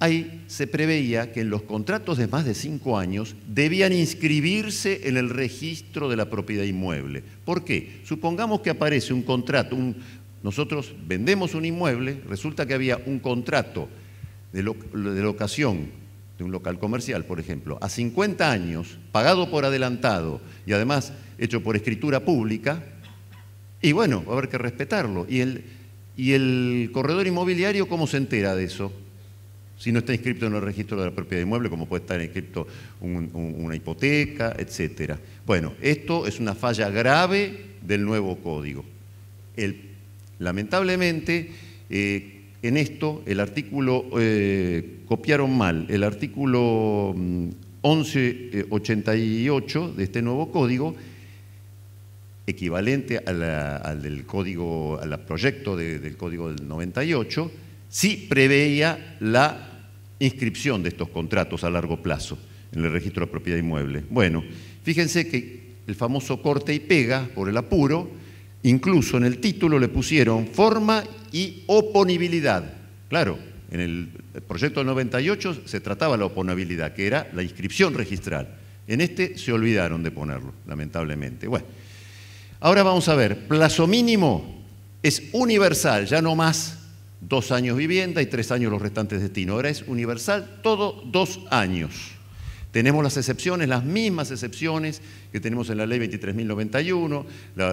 Speaker 4: ahí se preveía que en los contratos de más de cinco años debían inscribirse en el registro de la propiedad inmueble. ¿Por qué? Supongamos que aparece un contrato, nosotros vendemos un inmueble, resulta que había un contrato de, locación de un local comercial, por ejemplo, a 50 años, pagado por adelantado y además hecho por escritura pública, y bueno, va a haber que respetarlo. ¿Y el, y el corredor inmobiliario cómo se entera de eso? Si no está inscrito en el registro de la propiedad inmueble, como puede estar inscrito una hipoteca, etc. Bueno, esto es una falla grave del nuevo código. lamentablemente, eh, en esto el artículo, eh, copiaron mal, el artículo 1188 mm, de este nuevo código equivalente al del código, al proyecto del código del 98, sí preveía la inscripción de estos contratos a largo plazo en el registro de propiedad inmueble. Bueno, fíjense que el famoso corte y pega por el apuro, incluso en el título le pusieron forma y oponibilidad. Claro, en el proyecto del 98 se trataba la oponibilidad, que era la inscripción registral. En este se olvidaron de ponerlo, lamentablemente. Bueno, Ahora vamos a ver, plazo mínimo es universal, ya no más dos años vivienda y tres años los restantes destinos. Ahora es universal todo dos años. Tenemos las excepciones, las mismas excepciones que tenemos en la ley 23.091,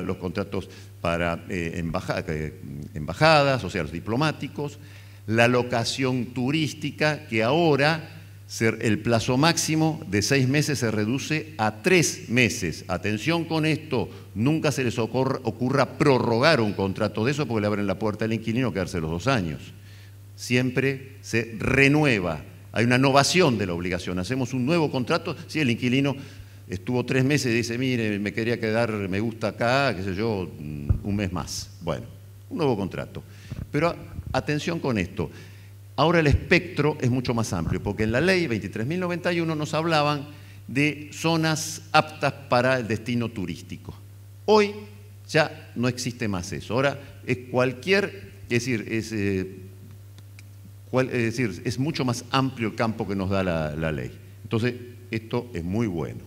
Speaker 4: los contratos para eh, eh, embajadas, o sea, los diplomáticos, la locación turística, que ahora el plazo máximo de seis meses se reduce a tres meses. Atención con esto, nunca se les ocurra, prorrogar un contrato de eso porque le abren la puerta al inquilino a quedarse los dos años. Siempre se renueva, hay una innovación de la obligación. Hacemos un nuevo contrato, si el inquilino estuvo tres meses y dice, mire, me quería quedar, me gusta acá, qué sé yo, un mes más. Bueno, un nuevo contrato. Pero atención con esto, Ahora el espectro es mucho más amplio, porque en la ley 23.091 nos hablaban de zonas aptas para el destino turístico. Hoy ya no existe más eso. Ahora es cualquier, es decir, es, eh, mucho más amplio el campo que nos da la, ley. Entonces, esto es muy bueno.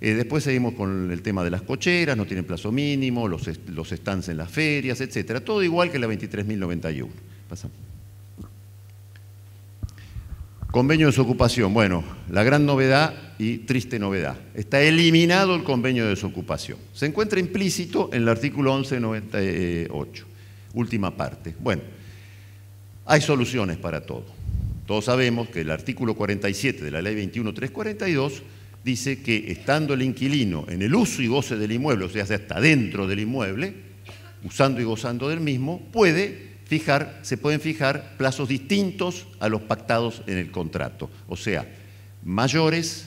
Speaker 4: Eh, después seguimos con el tema de las cocheras, no tienen plazo mínimo, los, los stands en las ferias, etcétera. Todo igual que la 23.091. Pasamos. Convenio de desocupación. Bueno, la gran novedad y triste novedad. Está eliminado el convenio de desocupación. Se encuentra implícito en el artículo 1198, última parte. Bueno, hay soluciones para todo. Todos sabemos que el artículo 47 de la ley 21342 dice que estando el inquilino en el uso y goce del inmueble, o sea, está dentro del inmueble, usando y gozando del mismo, puede fijar, se pueden fijar plazos distintos a los pactados en el contrato, o sea, mayores,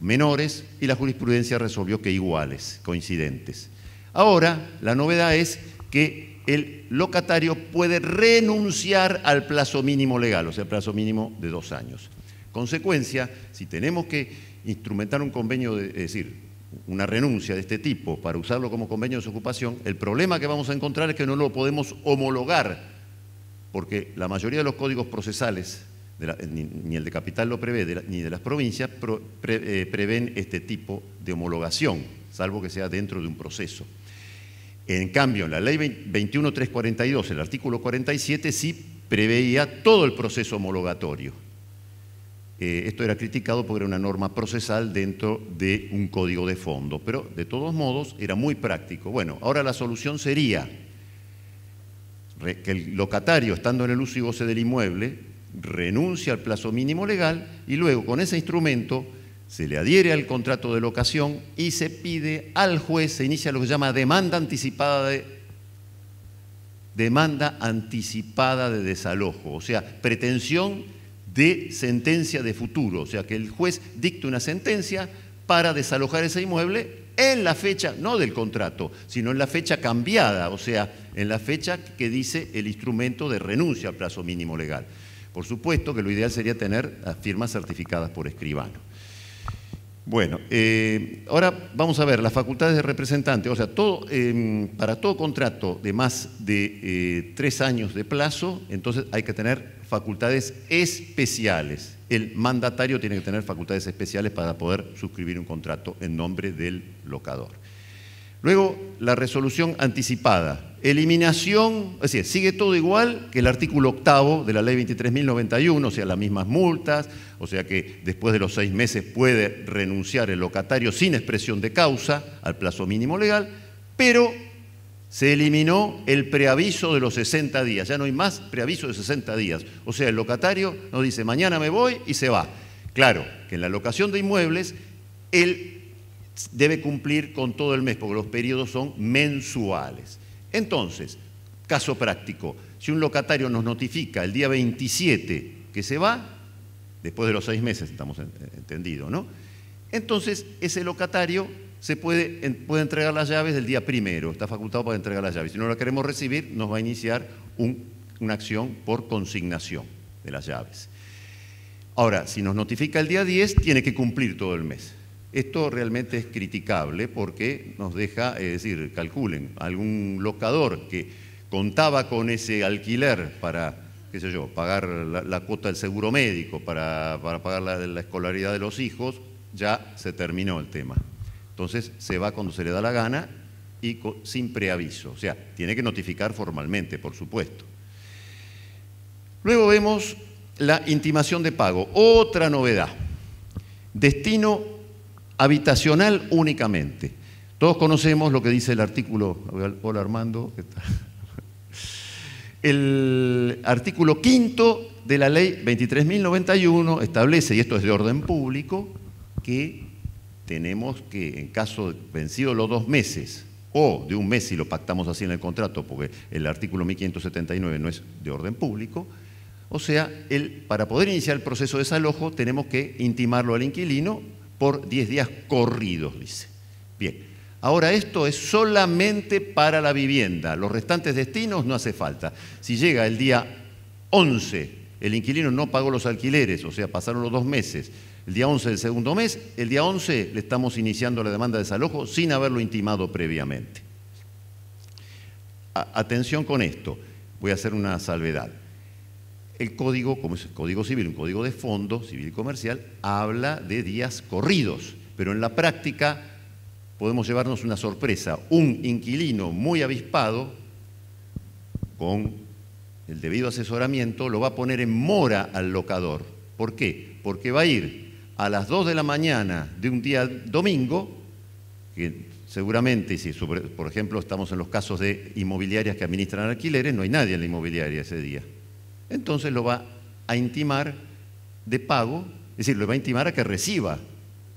Speaker 4: menores, y la jurisprudencia resolvió que iguales, coincidentes. Ahora, la novedad es que el locatario puede renunciar al plazo mínimo legal, o sea, el plazo mínimo de dos años. Consecuencia, si tenemos que instrumentar un convenio, es decir, una renuncia de este tipo para usarlo como convenio de desocupación, el problema que vamos a encontrar es que no lo podemos homologar porque la mayoría de los códigos procesales, ni, el de capital lo prevé, ni de las provincias, eh, prevén este tipo de homologación, salvo que sea dentro de un proceso. En cambio, en la ley 21342, el artículo 47, sí preveía todo el proceso homologatorio. Eh, esto era criticado porque era una norma procesal dentro de un código de fondo, pero de todos modos era muy práctico. Bueno, ahora la solución sería que el locatario, estando en el uso y goce del inmueble, renuncia al plazo mínimo legal y luego con ese instrumento se le adhiere al contrato de locación y se pide al juez, se inicia lo que se llama demanda anticipada de demanda anticipada de desalojo, o sea, pretensión de sentencia de futuro, o sea, que el juez dicte una sentencia para desalojar ese inmueble en la fecha, no del contrato, sino en la fecha cambiada, o sea, en la fecha que dice el instrumento de renuncia al plazo mínimo legal. Por supuesto que lo ideal sería tener las firmas certificadas por escribano. Bueno, eh, ahora vamos a ver las facultades de representante. O sea, todo, em, para todo contrato de más de eh, tres años de plazo, entonces hay que tener facultades especiales. El mandatario tiene que tener facultades especiales para poder suscribir un contrato en nombre del locador. Luego, la resolución anticipada. Eliminación, es decir, sigue todo igual que el artículo octavo de la ley 23.091, o sea, las mismas multas, o sea que después de los seis meses puede renunciar el locatario sin expresión de causa al plazo mínimo legal, pero se eliminó el preaviso de los 60 días, ya no hay más preaviso de 60 días. O sea, el locatario nos dice, mañana me voy y se va. Claro, que en la locación de inmuebles, él debe cumplir con todo el mes, porque los periodos son mensuales. Entonces, caso práctico, si un locatario nos notifica el día 27 que se va, después de los seis meses, estamos entendidos, ¿no? Entonces, ese locatario se puede, puede entregar las llaves del día primero, está facultado para entregar las llaves. Si no la queremos recibir, nos va a iniciar una acción por consignación de las llaves. Ahora, si nos notifica el día 10, tiene que cumplir todo el mes. Esto realmente es criticable porque nos deja, es decir, calculen, algún locador que contaba con ese alquiler para, qué sé yo, pagar la, cuota del seguro médico, para, pagar la, escolaridad de los hijos, ya se terminó el tema. Entonces se va cuando se le da la gana y sin preaviso. O sea, tiene que notificar formalmente, por supuesto. Luego vemos la intimación de pago, otra novedad. Destino habitacional únicamente. Todos conocemos lo que dice el artículo, hola Armando, el artículo quinto de la ley 23.091 establece, y esto es de orden público, que tenemos que, en caso de vencido los dos meses, o de un mes si lo pactamos así en el contrato, porque el artículo 1579 no es de orden público, o sea, el, para poder iniciar el proceso de desalojo tenemos que intimarlo al inquilino por 10 días corridos, dice. Bien, ahora esto es solamente para la vivienda, los restantes destinos no hace falta. Si llega el día 11, el inquilino no pagó los alquileres, o sea, pasaron los dos meses, el día 11 del segundo mes, el día 11 le estamos iniciando la demanda de desalojo sin haberlo intimado previamente. atención con esto, voy a hacer una salvedad. El código, como es el código civil, un código de fondo, civil y comercial, habla de días corridos, pero en la práctica podemos llevarnos una sorpresa. Un inquilino muy avispado, con el debido asesoramiento, lo va a poner en mora al locador. ¿Por qué? Porque va a ir a las 2 de la mañana de un día domingo, que seguramente, si por ejemplo estamos en los casos de inmobiliarias que administran alquileres, no hay nadie en la inmobiliaria ese día entonces lo va a intimar de pago, es decir, lo va a intimar a que reciba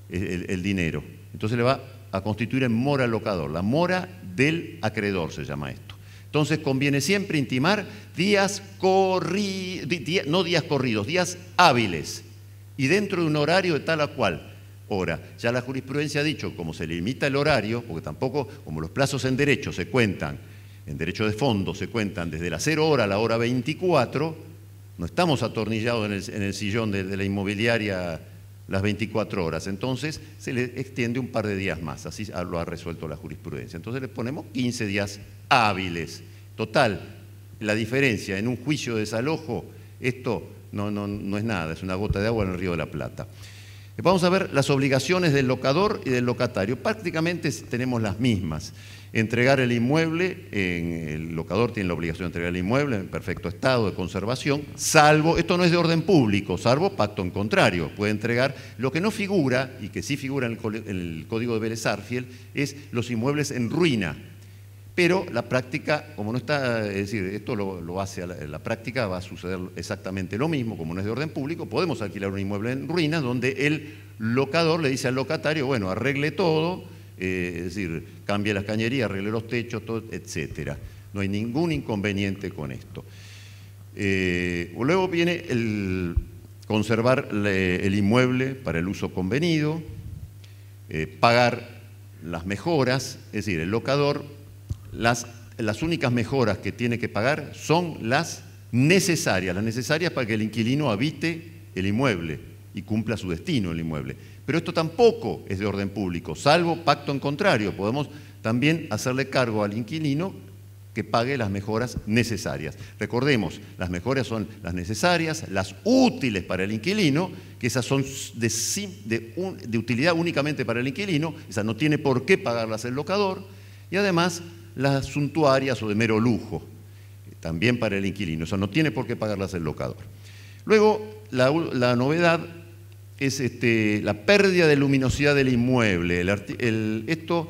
Speaker 4: el, dinero. Entonces le va a constituir en mora locador, la mora del acreedor se llama esto. Entonces conviene siempre intimar días corridos, no días corridos, días hábiles y dentro de un horario de tal a cual hora. Ya la jurisprudencia ha dicho, como se limita el horario, porque tampoco, como los plazos en derecho se cuentan en derecho de fondo se cuentan desde la 0 hora a la hora 24, no estamos atornillados en el, sillón de, la inmobiliaria las 24 horas, entonces se le extiende un par de días más, así lo ha resuelto la jurisprudencia. Entonces le ponemos 15 días hábiles. Total, la diferencia en un juicio de desalojo, esto no, no es nada, es una gota de agua en el río de la Plata. Vamos a ver las obligaciones del locador y del locatario. Prácticamente tenemos las mismas entregar el inmueble, el locador tiene la obligación de entregar el inmueble en perfecto estado de conservación, salvo, esto no es de orden público, salvo pacto en contrario, puede entregar, lo que no figura, y que sí figura en el, Código de Vélez Arfiel, es los inmuebles en ruina. Pero la práctica, como no está, es decir, esto lo, hace, la, práctica va a suceder exactamente lo mismo, como no es de orden público, podemos alquilar un inmueble en ruinas donde el locador le dice al locatario, bueno, arregle todo, eh, es decir, cambie las cañerías, arregle los techos, todo, etc. No hay ningún inconveniente con esto. Eh, luego viene el conservar el inmueble para el uso convenido, eh, pagar las mejoras, es decir, el locador las, las únicas mejoras que tiene que pagar son las necesarias, las necesarias para que el inquilino habite el inmueble y cumpla su destino el inmueble. Pero esto tampoco es de orden público, salvo pacto en contrario. Podemos también hacerle cargo al inquilino que pague las mejoras necesarias. Recordemos, las mejoras son las necesarias, las útiles para el inquilino, que esas son de, de, de utilidad únicamente para el inquilino, esa no tiene por qué pagarlas el locador, y además las suntuarias o de mero lujo, también para el inquilino. Eso no tiene por qué pagarlas el locador. Luego, la, novedad es este, la pérdida de luminosidad del inmueble. esto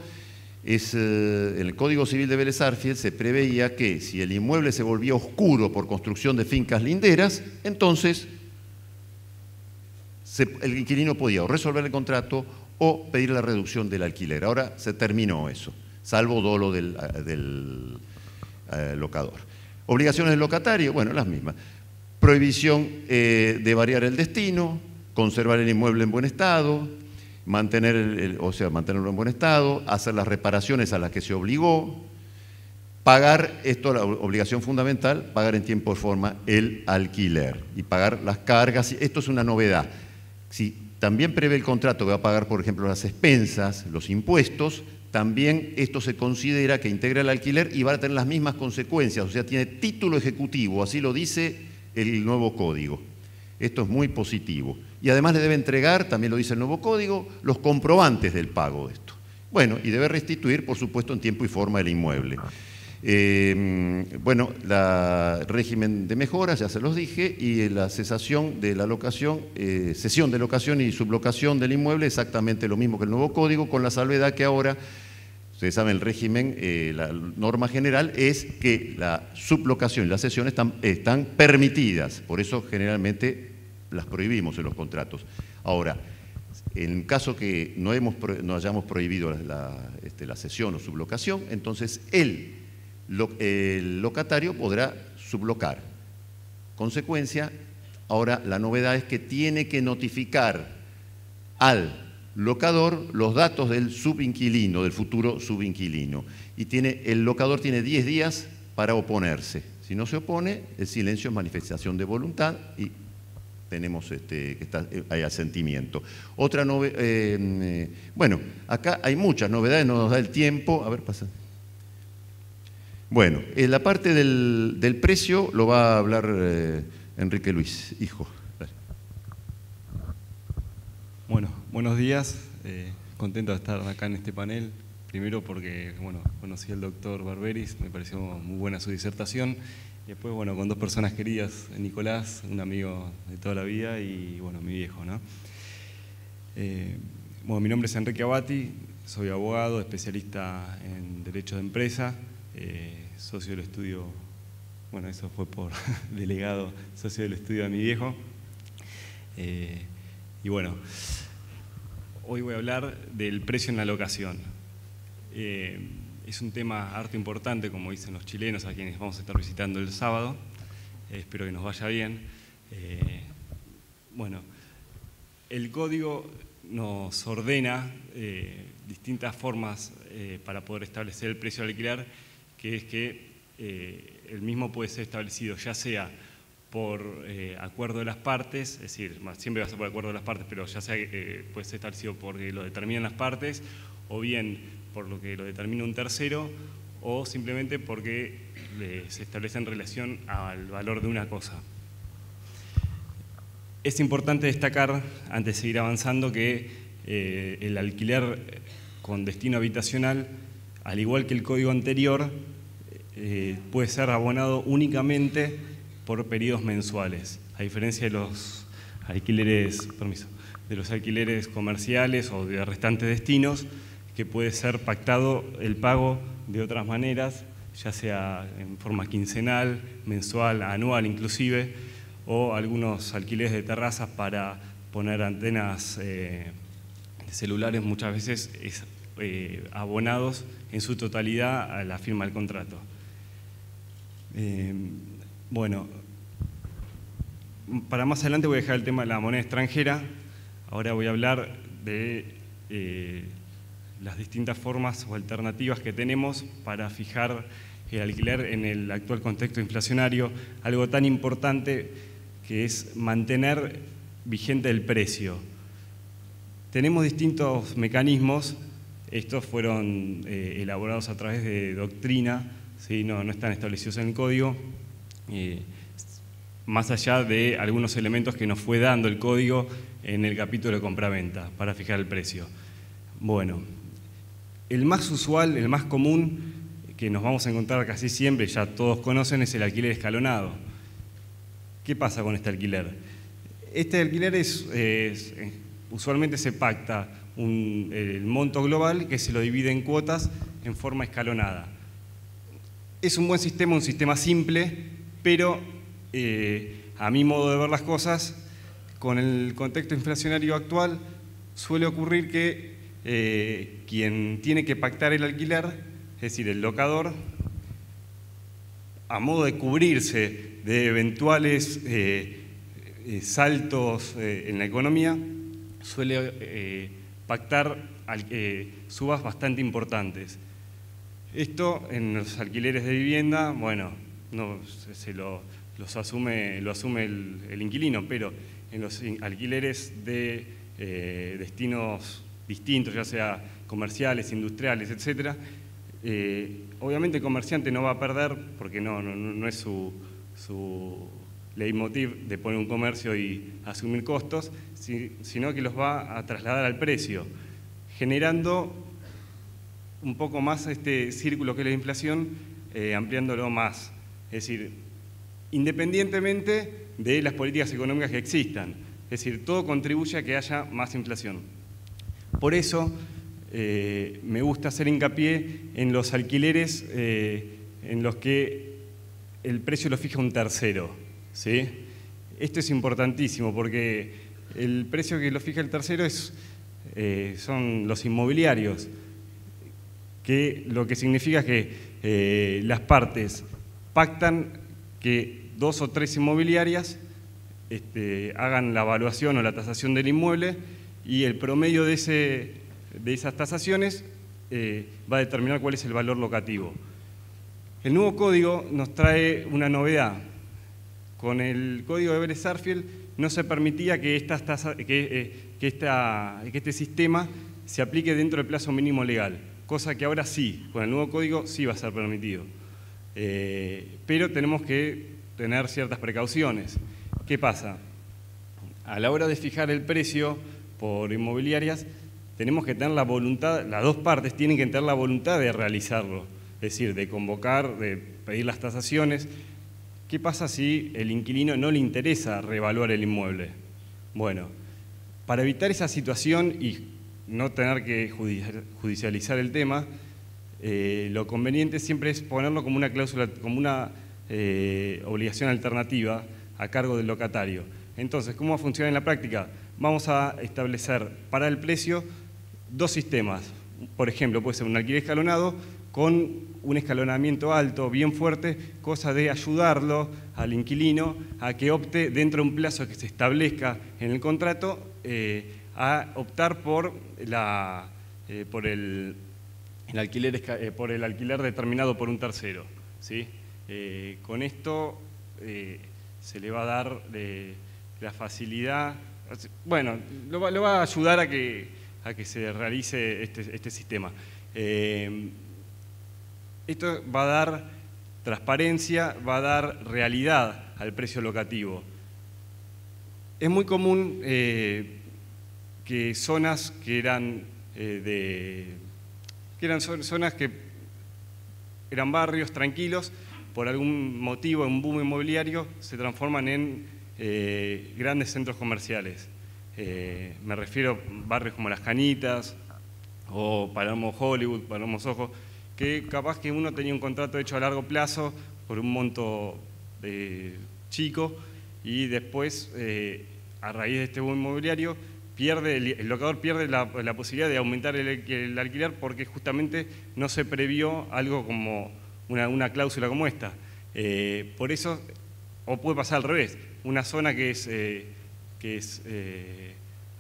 Speaker 4: es, eh, el Código Civil de Vélez se preveía que si el inmueble se volvía oscuro por construcción de fincas linderas, entonces el inquilino podía o resolver el contrato o pedir la reducción del alquiler. Ahora se terminó eso salvo dolo del, eh, locador. Obligaciones del locatario, bueno, las mismas. Prohibición eh, de variar el destino, conservar el inmueble en buen estado, mantener o sea, mantenerlo en buen estado, hacer las reparaciones a las que se obligó, pagar, esto la obligación fundamental, pagar en tiempo y forma el alquiler y pagar las cargas. Esto es una novedad. Si también prevé el contrato que va a pagar, por ejemplo, las expensas, los impuestos, también esto se considera que integra el alquiler y va a tener las mismas consecuencias, o sea, tiene título ejecutivo, así lo dice el nuevo código. Esto es muy positivo. Y además le debe entregar, también lo dice el nuevo código, los comprobantes del pago de esto. Bueno, y debe restituir, por supuesto, en tiempo y forma el inmueble. Eh, bueno, el régimen de mejoras, ya se los dije, y la cesación de la locación, eh, cesión de locación y sublocación del inmueble, exactamente lo mismo que el nuevo código, con la salvedad que ahora Ustedes saben, el régimen, eh, la norma general es que la sublocación y la cesión están, permitidas, por eso generalmente las prohibimos en los contratos. Ahora, en caso que no, hayamos prohibido la, este, la cesión o sublocación, entonces el locatario podrá sublocar. Consecuencia, ahora la novedad es que tiene que notificar al locador los datos del subinquilino, del futuro subinquilino. Y tiene, el locador tiene 10 días para oponerse. Si no se opone, el silencio es manifestación de voluntad y tenemos este, que está, eh, hay asentimiento. Otra novedad, eh, eh, bueno, acá hay muchas novedades, no nos da el tiempo. A ver, pasa. Bueno, la parte del, del, precio lo va a hablar Enrique Luis, hijo.
Speaker 5: Bueno, buenos días. Eh, contento de estar acá en este panel. Primero porque, bueno, conocí al doctor Barberis, me pareció muy buena su disertación. Y después, bueno, con dos personas queridas, Nicolás, un amigo de toda la vida, y, bueno, mi viejo, ¿no? Eh, bueno, mi nombre es Enrique Abati, soy abogado, especialista en Derecho de Empresa, eh, socio del estudio, bueno, eso fue por delegado, socio del estudio de mi viejo. y bueno, hoy voy a hablar del precio en la locación. Eh, es un tema harto importante, como dicen los chilenos, a quienes vamos a estar visitando el sábado. Eh, espero que nos vaya bien. Eh, bueno, el código nos ordena distintas formas para poder establecer el precio al alquiler, que es que el mismo puede ser establecido ya sea por eh, acuerdo de las partes, es decir, siempre va a ser por acuerdo de las partes, pero ya sea eh, puede ser establecido porque lo determinan las partes, o bien por lo que lo determina un tercero, o simplemente porque se establece en relación al valor de una cosa. Es importante destacar, antes de seguir avanzando, que eh, el alquiler con destino habitacional, al igual que el código anterior, puede ser abonado únicamente por periodos mensuales, a diferencia de los alquileres, permiso, de los alquileres comerciales o de restantes destinos, que puede ser pactado el pago de otras maneras, ya sea en forma quincenal, mensual, anual inclusive, o algunos alquileres de terrazas para poner antenas eh, celulares muchas veces eh, abonados en su totalidad a la firma del contrato. Eh, bueno, para más adelante voy a dejar el tema de la moneda extranjera. Ahora voy a hablar de eh, las distintas formas o alternativas que tenemos para fijar el alquiler en el actual contexto inflacionario, algo tan importante que es mantener vigente el precio. Tenemos distintos mecanismos, estos fueron eh, elaborados a través de doctrina, no están establecidos en el código, eh, más allá de algunos elementos que nos fue dando el código en el capítulo de compraventa para fijar el precio. Bueno, el más usual, el más común que nos vamos a encontrar casi siempre, ya todos conocen, es el alquiler escalonado. ¿Qué pasa con este alquiler? Este alquiler es, usualmente se pacta el monto global que se lo divide en cuotas en forma escalonada. Es un buen sistema, un sistema simple, pero eh, a mi modo de ver las cosas, con el contexto inflacionario actual, suele ocurrir que eh, quien tiene que pactar el alquiler, es decir, el locador, a modo de cubrirse de eventuales eh, saltos en la economía, suele pactar subas bastante importantes. Esto en los alquileres de vivienda, bueno, no se lo, los asume, lo asume el, inquilino, pero en los alquileres de eh, destinos distintos, ya sea comerciales, industriales, etc., eh, obviamente el comerciante no va a perder, porque no, no, es su, su leitmotiv de poner un comercio y asumir costos, sino que los va a trasladar al precio, generando un poco más este círculo que es la inflación, eh, ampliándolo más. Es decir, independientemente de las políticas económicas que existan. Es decir, todo contribuye a que haya más inflación. Por eso eh, me gusta hacer hincapié en los alquileres eh, en los que el precio lo fija un tercero. ¿sí? Esto es importantísimo porque el precio que lo fija el tercero es, son los inmobiliarios, que lo que significa que las partes pactan que dos o tres inmobiliarias este, hagan la evaluación o la tasación del inmueble y el promedio de, ese, de esas tasaciones eh, va a determinar cuál es el valor locativo. El nuevo código nos trae una novedad. Con el código de Everest Sarfield no se permitía que, estas que, eh, esta, que este sistema se aplique dentro del plazo mínimo legal, cosa que ahora sí, con el nuevo código sí va a ser permitido. Eh, pero tenemos que tener ciertas precauciones. ¿Qué pasa? A la hora de fijar el precio por inmobiliarias, tenemos que tener la voluntad, las dos partes tienen que tener la voluntad de realizarlo, es decir, de convocar, de pedir las tasaciones. ¿Qué pasa si el inquilino no le interesa reevaluar el inmueble? Bueno, para evitar esa situación y no tener que judicializar el tema, eh, lo conveniente siempre es ponerlo como una cláusula, como una eh, obligación alternativa a cargo del locatario. Entonces, ¿cómo funciona en la práctica? Vamos a establecer para el precio dos sistemas. Por ejemplo, puede ser un alquiler escalonado con un escalonamiento alto, bien fuerte, cosa de ayudarlo al inquilino a que opte dentro de un plazo que se establezca en el contrato eh, a optar por, la, por el el alquiler eh, por el alquiler determinado por un tercero. ¿sí? Eh, con esto eh, se le va a dar la facilidad, bueno, lo va, a ayudar a que, a que se realice este, este sistema. esto va a dar transparencia, va a dar realidad al precio locativo. Es muy común que zonas que eran de que eran zonas que eran barrios tranquilos, por algún motivo, un boom inmobiliario, se transforman en eh, grandes centros comerciales. Eh, me refiero a barrios como Las Canitas o Palermo Hollywood, Palermo Soho, que capaz que uno tenía un contrato hecho a largo plazo por un monto eh, chico y después, eh, a raíz de este boom inmobiliario, pierde, el, locador pierde la, posibilidad de aumentar el, alquiler porque justamente no se previó algo como una, cláusula como esta. Eh, por eso, o puede pasar al revés, una zona que es, que es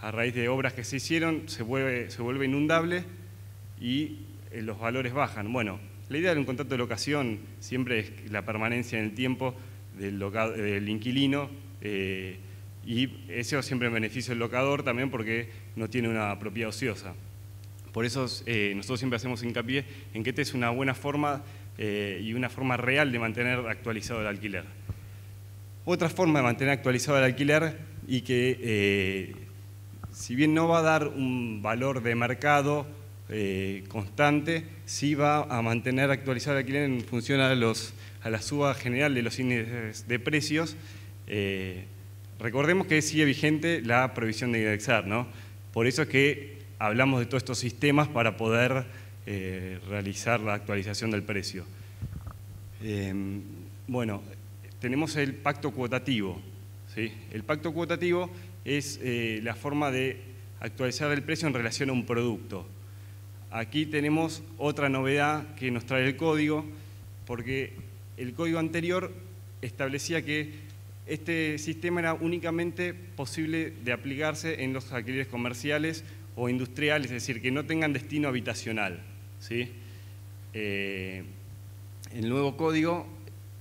Speaker 5: a raíz de obras que se hicieron, se vuelve, se vuelve inundable y eh, los valores bajan. Bueno, la idea de un contrato de locación siempre es la permanencia en el tiempo del, inquilino eh, y eso siempre en beneficio locador también porque no tiene una propiedad ociosa. Por eso eh, nosotros siempre hacemos hincapié en que esta es una buena forma y una forma real de mantener actualizado el alquiler. Otra forma de mantener actualizado el alquiler y que si bien no va a dar un valor de mercado eh, constante, sí va a mantener actualizado el alquiler en función a, los, a la suba general de los índices de precios. Recordemos que sigue vigente la provisión de indexar, ¿no? Por eso es que hablamos de todos estos sistemas para poder eh, realizar la actualización del precio. bueno, tenemos el pacto cuotativo. ¿sí? El pacto cuotativo es eh, la forma de actualizar el precio en relación a un producto. Aquí tenemos otra novedad que nos trae el código, porque el código anterior establecía que este sistema era únicamente posible de aplicarse en los alquileres comerciales o industriales, es decir, que no tengan destino habitacional. ¿sí? Eh, el nuevo código,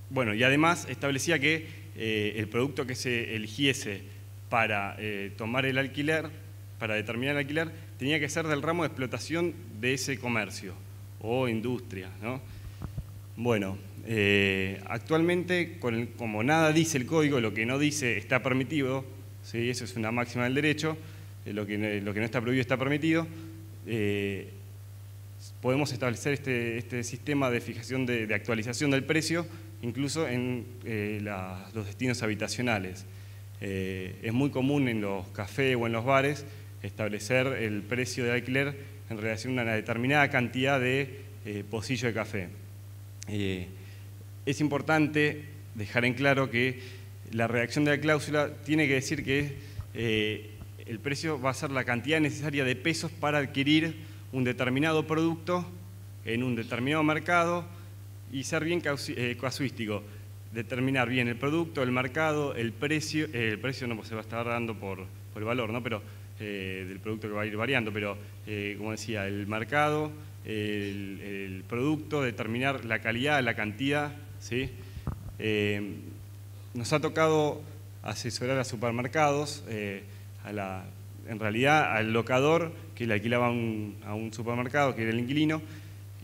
Speaker 5: bueno, y además establecía que eh, el producto que se eligiese para eh, tomar el alquiler, para determinar el alquiler, tenía que ser del ramo de explotación de ese comercio o industria. Bueno, eh, actualmente, como nada dice el código, lo que no dice está permitido, ¿sí? eso es una máxima del derecho, eh, lo, que, no está prohibido está permitido, podemos establecer este, este, sistema de fijación de, actualización del precio incluso en los destinos habitacionales. Eh, es muy común en los cafés o en los bares establecer el precio de alquiler en relación a una determinada cantidad de eh, pocillo de café. Eh, es importante dejar en claro que la redacción de la cláusula tiene que decir que el precio va a ser la cantidad necesaria de pesos para adquirir un determinado producto en un determinado mercado y ser bien casuístico determinar bien el producto, el mercado, el precio, eh, el precio no se va a estar dando por, el valor, ¿no? pero eh, del producto que va a ir variando, pero eh, como decía, el mercado, el, producto, determinar la calidad, la cantidad, ¿sí? nos ha tocado asesorar a supermercados, a la, en realidad al locador que le alquilaba a un supermercado, que era el inquilino,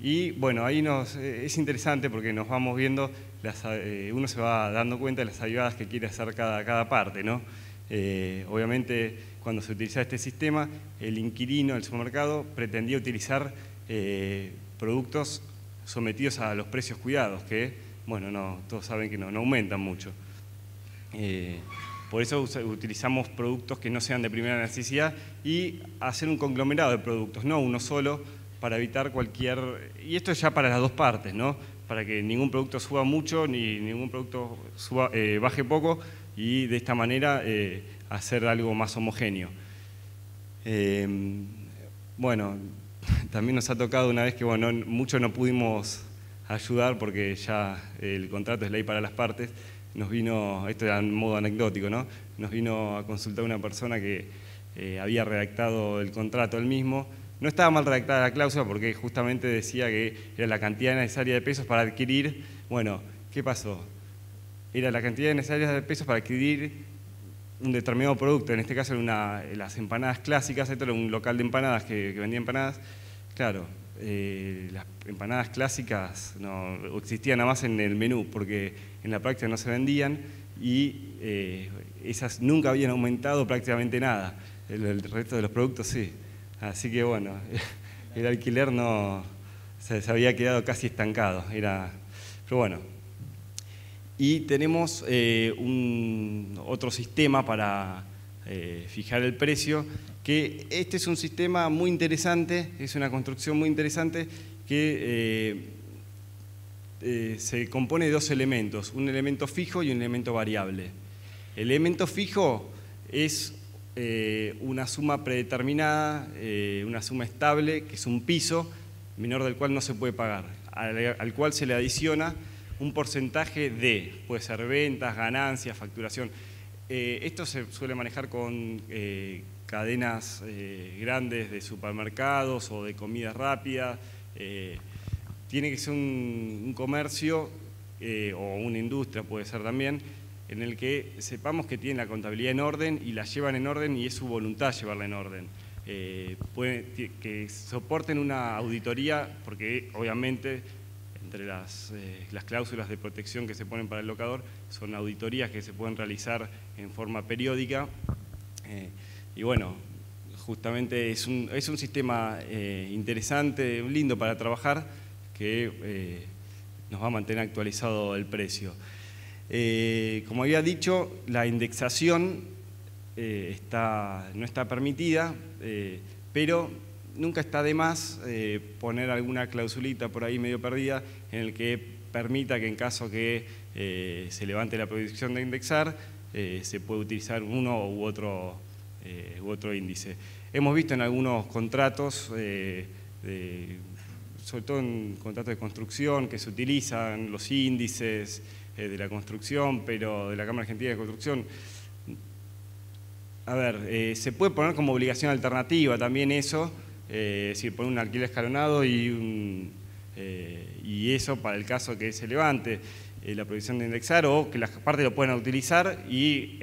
Speaker 5: y bueno, ahí nos, es interesante porque nos vamos viendo eh, uno se va dando cuenta de las ayudas que quiere hacer cada, cada parte. ¿no? Eh, obviamente, cuando se utiliza este sistema, el inquilino del supermercado pretendía utilizar eh, productos sometidos a los precios cuidados, que, bueno, no, todos saben que no, no aumentan mucho. por eso utilizamos productos que no sean de primera necesidad y hacer un conglomerado de productos, no uno solo, para evitar cualquier... Y esto es ya para las dos partes, ¿no? para que ningún producto suba mucho ni ningún producto eh, baje poco y de esta manera eh, hacer algo más homogéneo. Bueno, también nos ha tocado una vez que bueno, mucho no pudimos ayudar porque ya el contrato es ley para las partes, nos vino, esto era en modo anecdótico, ¿no? nos vino a consultar una persona que eh, había redactado el contrato él mismo, no estaba mal redactada la cláusula porque justamente decía que era la cantidad necesaria de pesos para adquirir. Bueno, ¿qué pasó? Era la cantidad necesaria de pesos para adquirir un determinado producto. En este caso eran las empanadas clásicas. Esto era un local de empanadas que, vendía empanadas. Claro, eh, las empanadas clásicas no existían nada más en el menú porque en la práctica no se vendían y eh, esas nunca habían aumentado prácticamente nada. el resto de los productos sí. Así que bueno, el alquiler no se, había quedado casi estancado. Era, pero bueno. Y tenemos eh, un, otro sistema para fijar el precio, que este es un sistema muy interesante, es una construcción muy interesante que eh, eh, se compone de dos elementos, un elemento fijo y un elemento variable. El elemento fijo es eh, una suma predeterminada, una suma estable, que es un piso menor del cual no se puede pagar, al cual se le adiciona un porcentaje de, puede ser ventas, ganancias, facturación. Esto se suele manejar con cadenas eh, grandes de supermercados o de comida rápida. tiene que ser un, comercio o una industria, puede ser también, en el que sepamos que tienen la contabilidad en orden y la llevan en orden y es su voluntad llevarla en orden. que soporten una auditoría, porque obviamente entre las, eh, las, cláusulas de protección que se ponen para el locador, son auditorías que se pueden realizar en forma periódica. Eh, y bueno, justamente es un, sistema eh, interesante, lindo para trabajar, que nos va a mantener actualizado el precio. como había dicho, la indexación está, no está permitida, pero nunca está de más eh, poner alguna clausulita por ahí medio perdida en el que permita que en caso que eh, se levante la prohibición de indexar, eh, se puede utilizar uno u otro, u otro índice. Hemos visto en algunos contratos, sobre todo en contratos de construcción, que se utilizan los índices de la construcción, pero de la Cámara Argentina de Construcción, a ver, se puede poner como obligación alternativa también eso, eh, es decir, poner un alquiler escalonado y, eh, y eso para el caso que se levante eh, la prohibición de indexar o que las partes lo puedan utilizar y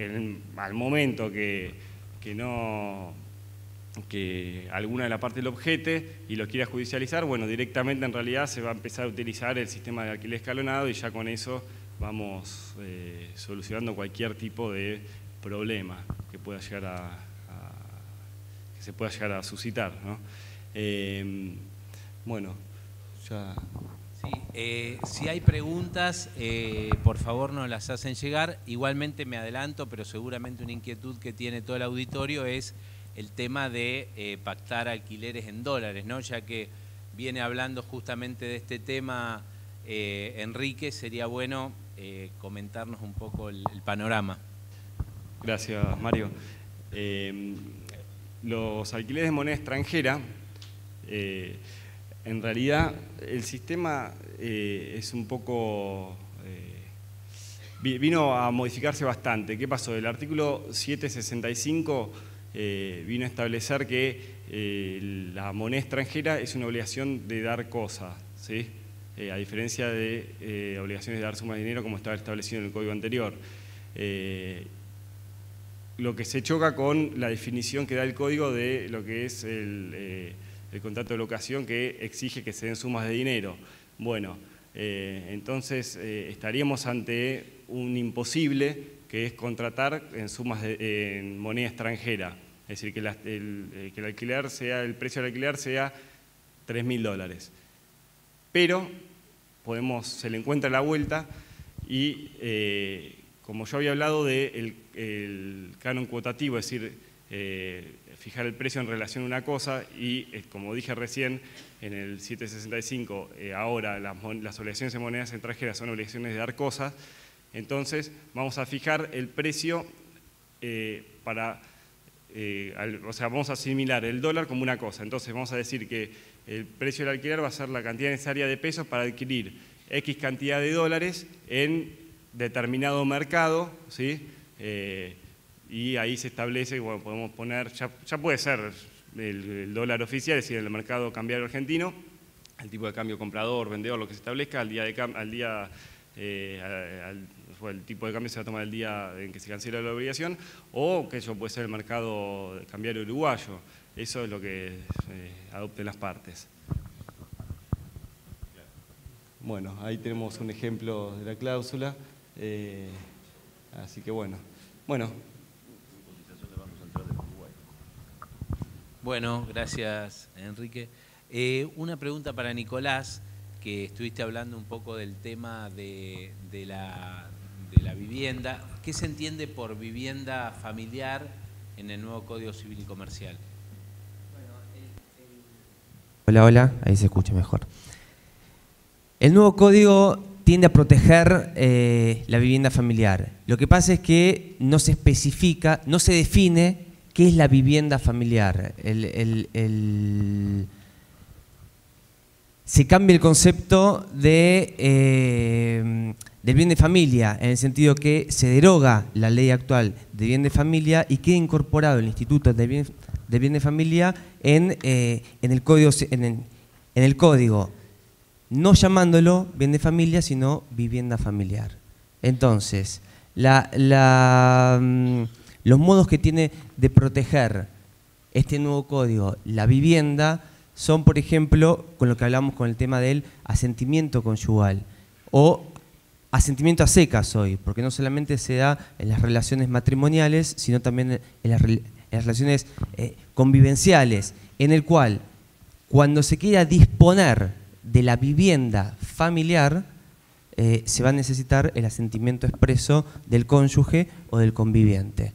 Speaker 5: al momento que, no que alguna de las partes lo objete y lo quiera judicializar, bueno, directamente en realidad se va a empezar a utilizar el sistema de alquiler escalonado y ya con eso vamos solucionando cualquier tipo de problema que pueda llegar a, se pueda llegar a suscitar. Em, bueno, ya...
Speaker 1: Eh, si hay preguntas, eh, por favor nos las hacen llegar. Igualmente me adelanto, pero seguramente una inquietud que tiene todo el auditorio es el tema de eh, pactar alquileres en dólares, ¿no? Ya que viene hablando justamente de este tema Enrique, sería bueno comentarnos un poco el, el panorama.
Speaker 5: Gracias, Mario. Los alquileres de moneda extranjera, en realidad el sistema eh, es un poco... Eh, vino a modificarse bastante. ¿Qué pasó? El artículo 765 vino a establecer que la moneda extranjera es una obligación de dar cosas, ¿sí? a diferencia de obligaciones de dar suma de dinero como estaba establecido en el código anterior lo que se choca con la definición que da el código de lo que es el, eh, contrato de locación que exige que se den sumas de dinero. Bueno, eh, entonces eh, estaríamos ante un imposible que es contratar en sumas de, en moneda extranjera. Es decir, que, el, que el, alquiler sea, el precio del alquiler sea 3.000 dólares. Pero podemos, se le encuentra la vuelta y como yo había hablado del el canon cuotativo, es decir, eh, fijar el precio en relación a una cosa y, eh, como dije recién, en el 765, eh, ahora las, obligaciones en monedas extranjeras son obligaciones de dar cosas, entonces vamos a fijar el precio para, o sea, vamos a asimilar el dólar como una cosa, entonces vamos a decir que el precio del alquiler va a ser la cantidad necesaria de pesos para adquirir X cantidad de dólares en determinado mercado, ¿sí? Eh, y ahí se establece, bueno, podemos poner, ya, puede ser el, dólar oficial, es decir, el mercado cambiario argentino, el tipo de cambio comprador, vendedor, lo que se establezca, al día, de, al día eh, el tipo de cambio se va a tomar el día en que se cancela la obligación, o que eso puede ser el mercado cambiario uruguayo. Eso es lo que eh, adopten las partes. Bueno, ahí tenemos un ejemplo de la cláusula. Eh, así que bueno. Bueno.
Speaker 1: Bueno, gracias Enrique. Eh, una pregunta para Nicolás, que estuviste hablando un poco del tema de, la, de la vivienda. ¿Qué se entiende por vivienda familiar en el nuevo Código Civil y Comercial?
Speaker 3: Hola, hola, ahí se escucha mejor. El nuevo código tiende a proteger eh, la vivienda familiar. Lo que pasa es que no se especifica, no se define qué es la vivienda familiar. se cambia el concepto de, eh, del bien de familia, en el sentido que se deroga la ley actual de bien de familia y queda incorporado el Instituto de Bien, de, bien de Familia en, eh, en, el código, en, en el código no llamándolo bien de familia, sino vivienda familiar. Entonces, mm, los modos que tiene de proteger este nuevo código la vivienda son, por ejemplo, con lo que hablamos con el tema del asentimiento conyugal o asentimiento a secas hoy, porque no solamente se da en las relaciones matrimoniales, sino también en las, relaciones eh, convivenciales, en el cual cuando se quiera disponer de la vivienda familiar eh, se va a necesitar el asentimiento expreso del cónyuge o del conviviente.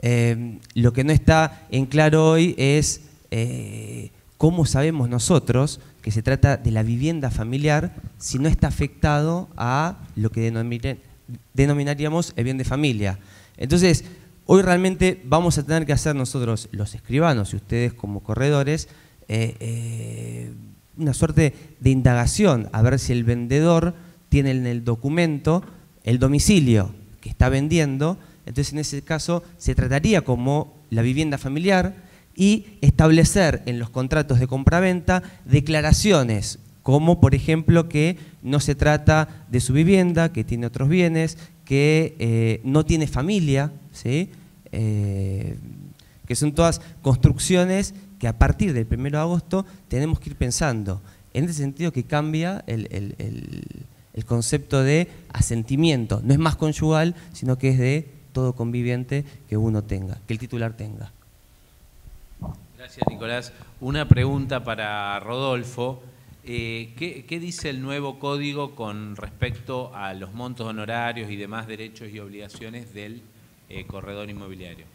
Speaker 3: Eh, lo que no está en claro hoy es eh, cómo sabemos nosotros que se trata de la vivienda familiar si no está afectado a lo que denominaríamos el bien de familia. Entonces, hoy realmente vamos a tener que hacer nosotros, los escribanos y ustedes como corredores, una suerte de indagación, a ver si el vendedor tiene en el documento el domicilio que está vendiendo, entonces en ese caso se trataría como la vivienda familiar y establecer en los contratos de compraventa declaraciones como por ejemplo que no se trata de su vivienda, que tiene otros bienes, que eh, no tiene familia, ¿sí? Eh, que son todas construcciones que a partir del 1 de agosto tenemos que ir pensando. En ese sentido que cambia el, concepto de asentimiento. No es más conyugal, sino que es de todo conviviente que uno tenga, que el titular tenga.
Speaker 1: Gracias, Nicolás. Una pregunta para Rodolfo. Eh, ¿qué, dice el nuevo código con respecto a los montos honorarios y demás derechos y obligaciones del eh, corredor inmobiliario?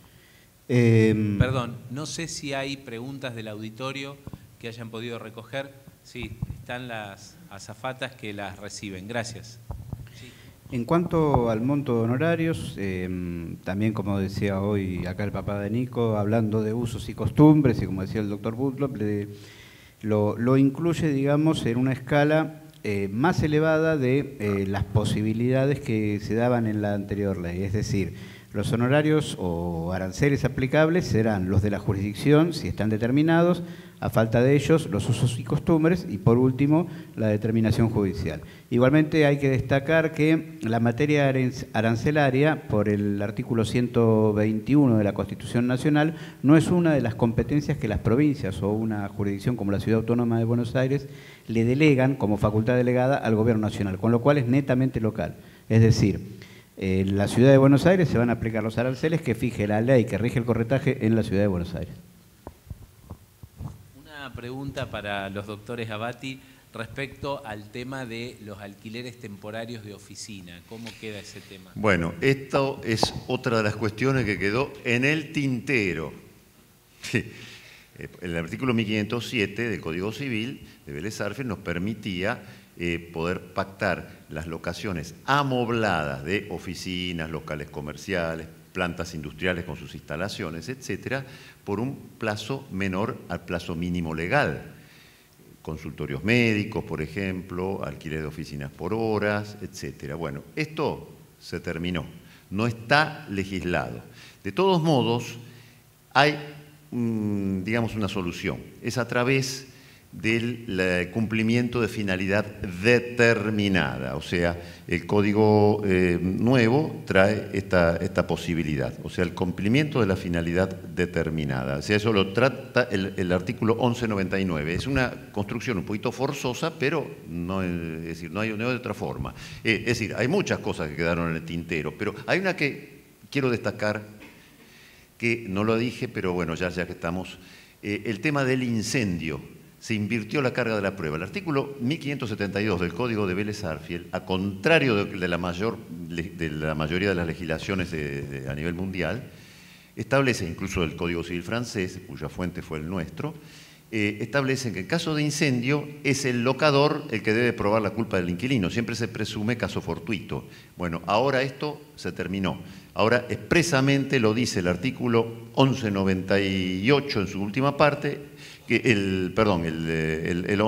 Speaker 1: Em, Perdón, no sé si hay preguntas del auditorio que hayan podido recoger. Sí, están las azafatas que las reciben. Gracias.
Speaker 2: En cuanto al monto de honorarios, em, también como decía hoy acá el papá de Nico, hablando de usos y costumbres, y como decía el doctor Butlop, lo, incluye, digamos, en una escala eh, más elevada de eh, las posibilidades que se daban en la anterior ley. Es decir, los honorarios o aranceles aplicables serán los de la jurisdicción, si están determinados, a falta de ellos, los usos y costumbres, y por último, la determinación judicial. Igualmente hay que destacar que la materia arancelaria, por el artículo 121 de la Constitución Nacional, no es una de las competencias que las provincias o una jurisdicción como la Ciudad Autónoma de Buenos Aires le delegan como facultad delegada al Gobierno Nacional, con lo cual es netamente local. Es decir, en la ciudad de Buenos Aires se van a aplicar los aranceles que fije la ley que rige el corretaje en la ciudad de Buenos Aires.
Speaker 1: Una pregunta para los doctores Abati respecto al tema de los alquileres temporarios de oficina. ¿Cómo queda ese tema?
Speaker 4: Bueno, esto es otra de las cuestiones que quedó en el tintero. El artículo 1507 del Código Civil de Vélez Arfiel nos permitía eh, poder pactar las locaciones amobladas de oficinas, locales comerciales, plantas industriales con sus instalaciones, etcétera, por un plazo menor al plazo mínimo legal. Consultorios médicos, por ejemplo, alquiler de oficinas por horas, etcétera. Bueno, esto se terminó, no está legislado. De todos modos, hay, digamos, una solución. Es a través del cumplimiento de finalidad determinada. O sea, el código eh, nuevo trae esta, posibilidad, o sea, el cumplimiento de la finalidad determinada. O sea, eso lo trata el, artículo 1199. Es una construcción un poquito forzosa, pero no, decir, no hay, de otra forma. Eh, es decir, hay muchas cosas que quedaron en el tintero, pero hay una que quiero destacar, que no lo dije, pero bueno, ya, ya que estamos, eh, el tema del incendio se invirtió la carga de la prueba. El artículo 1572 del Código de Vélez Arfiel, a contrario de la, mayor, de la mayoría de las legislaciones a nivel mundial, establece, incluso el Código Civil francés, cuya fuente fue el nuestro, eh, establecen que en caso de incendio es el locador el que debe probar la culpa del inquilino. Siempre se presume caso fortuito. Bueno, ahora esto se terminó. Ahora expresamente lo dice el artículo 1198 en su última parte, que el, perdón, el, el, el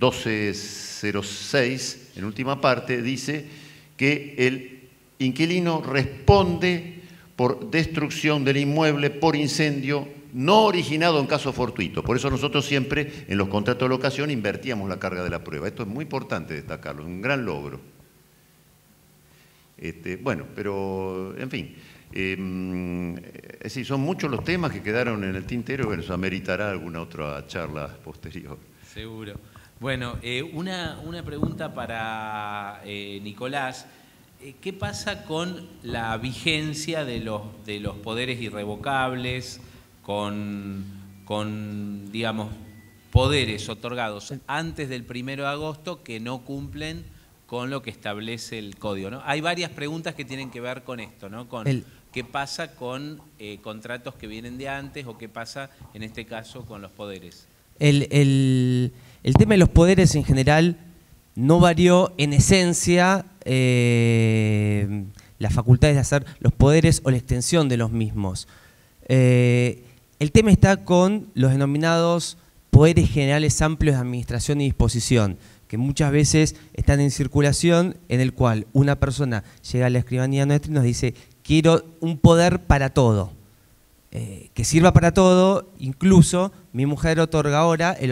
Speaker 4: 1206 en última parte dice que el inquilino responde por destrucción del inmueble, por incendio, no originado en caso fortuito. Por eso nosotros siempre en los contratos de locación invertíamos la carga de la prueba. Esto es muy importante destacarlo, es un gran logro. Este, bueno, pero en fin, em, son muchos los temas que quedaron en el tintero que nos ameritará alguna otra charla posterior.
Speaker 1: Seguro. Bueno, eh, una, una, pregunta para eh, Nicolás. Eh, ¿Qué pasa con la vigencia de los, de los poderes irrevocables? con, con digamos, poderes otorgados antes del primero de agosto que no cumplen con lo que establece el código. ¿no? Hay varias preguntas que tienen que ver con esto, ¿no? con qué pasa con eh, contratos que vienen de antes o qué pasa en este caso con los poderes.
Speaker 3: El, tema de los poderes en general no varió en esencia eh, las facultades de hacer los poderes o la extensión de los mismos. Eh, el tema está con los denominados poderes generales amplios de administración y disposición, que muchas veces están en circulación, en el cual una persona llega a la escribanía nuestra y nos dice, quiero un poder para todo, eh, que sirva para todo, incluso mi mujer otorga ahora el,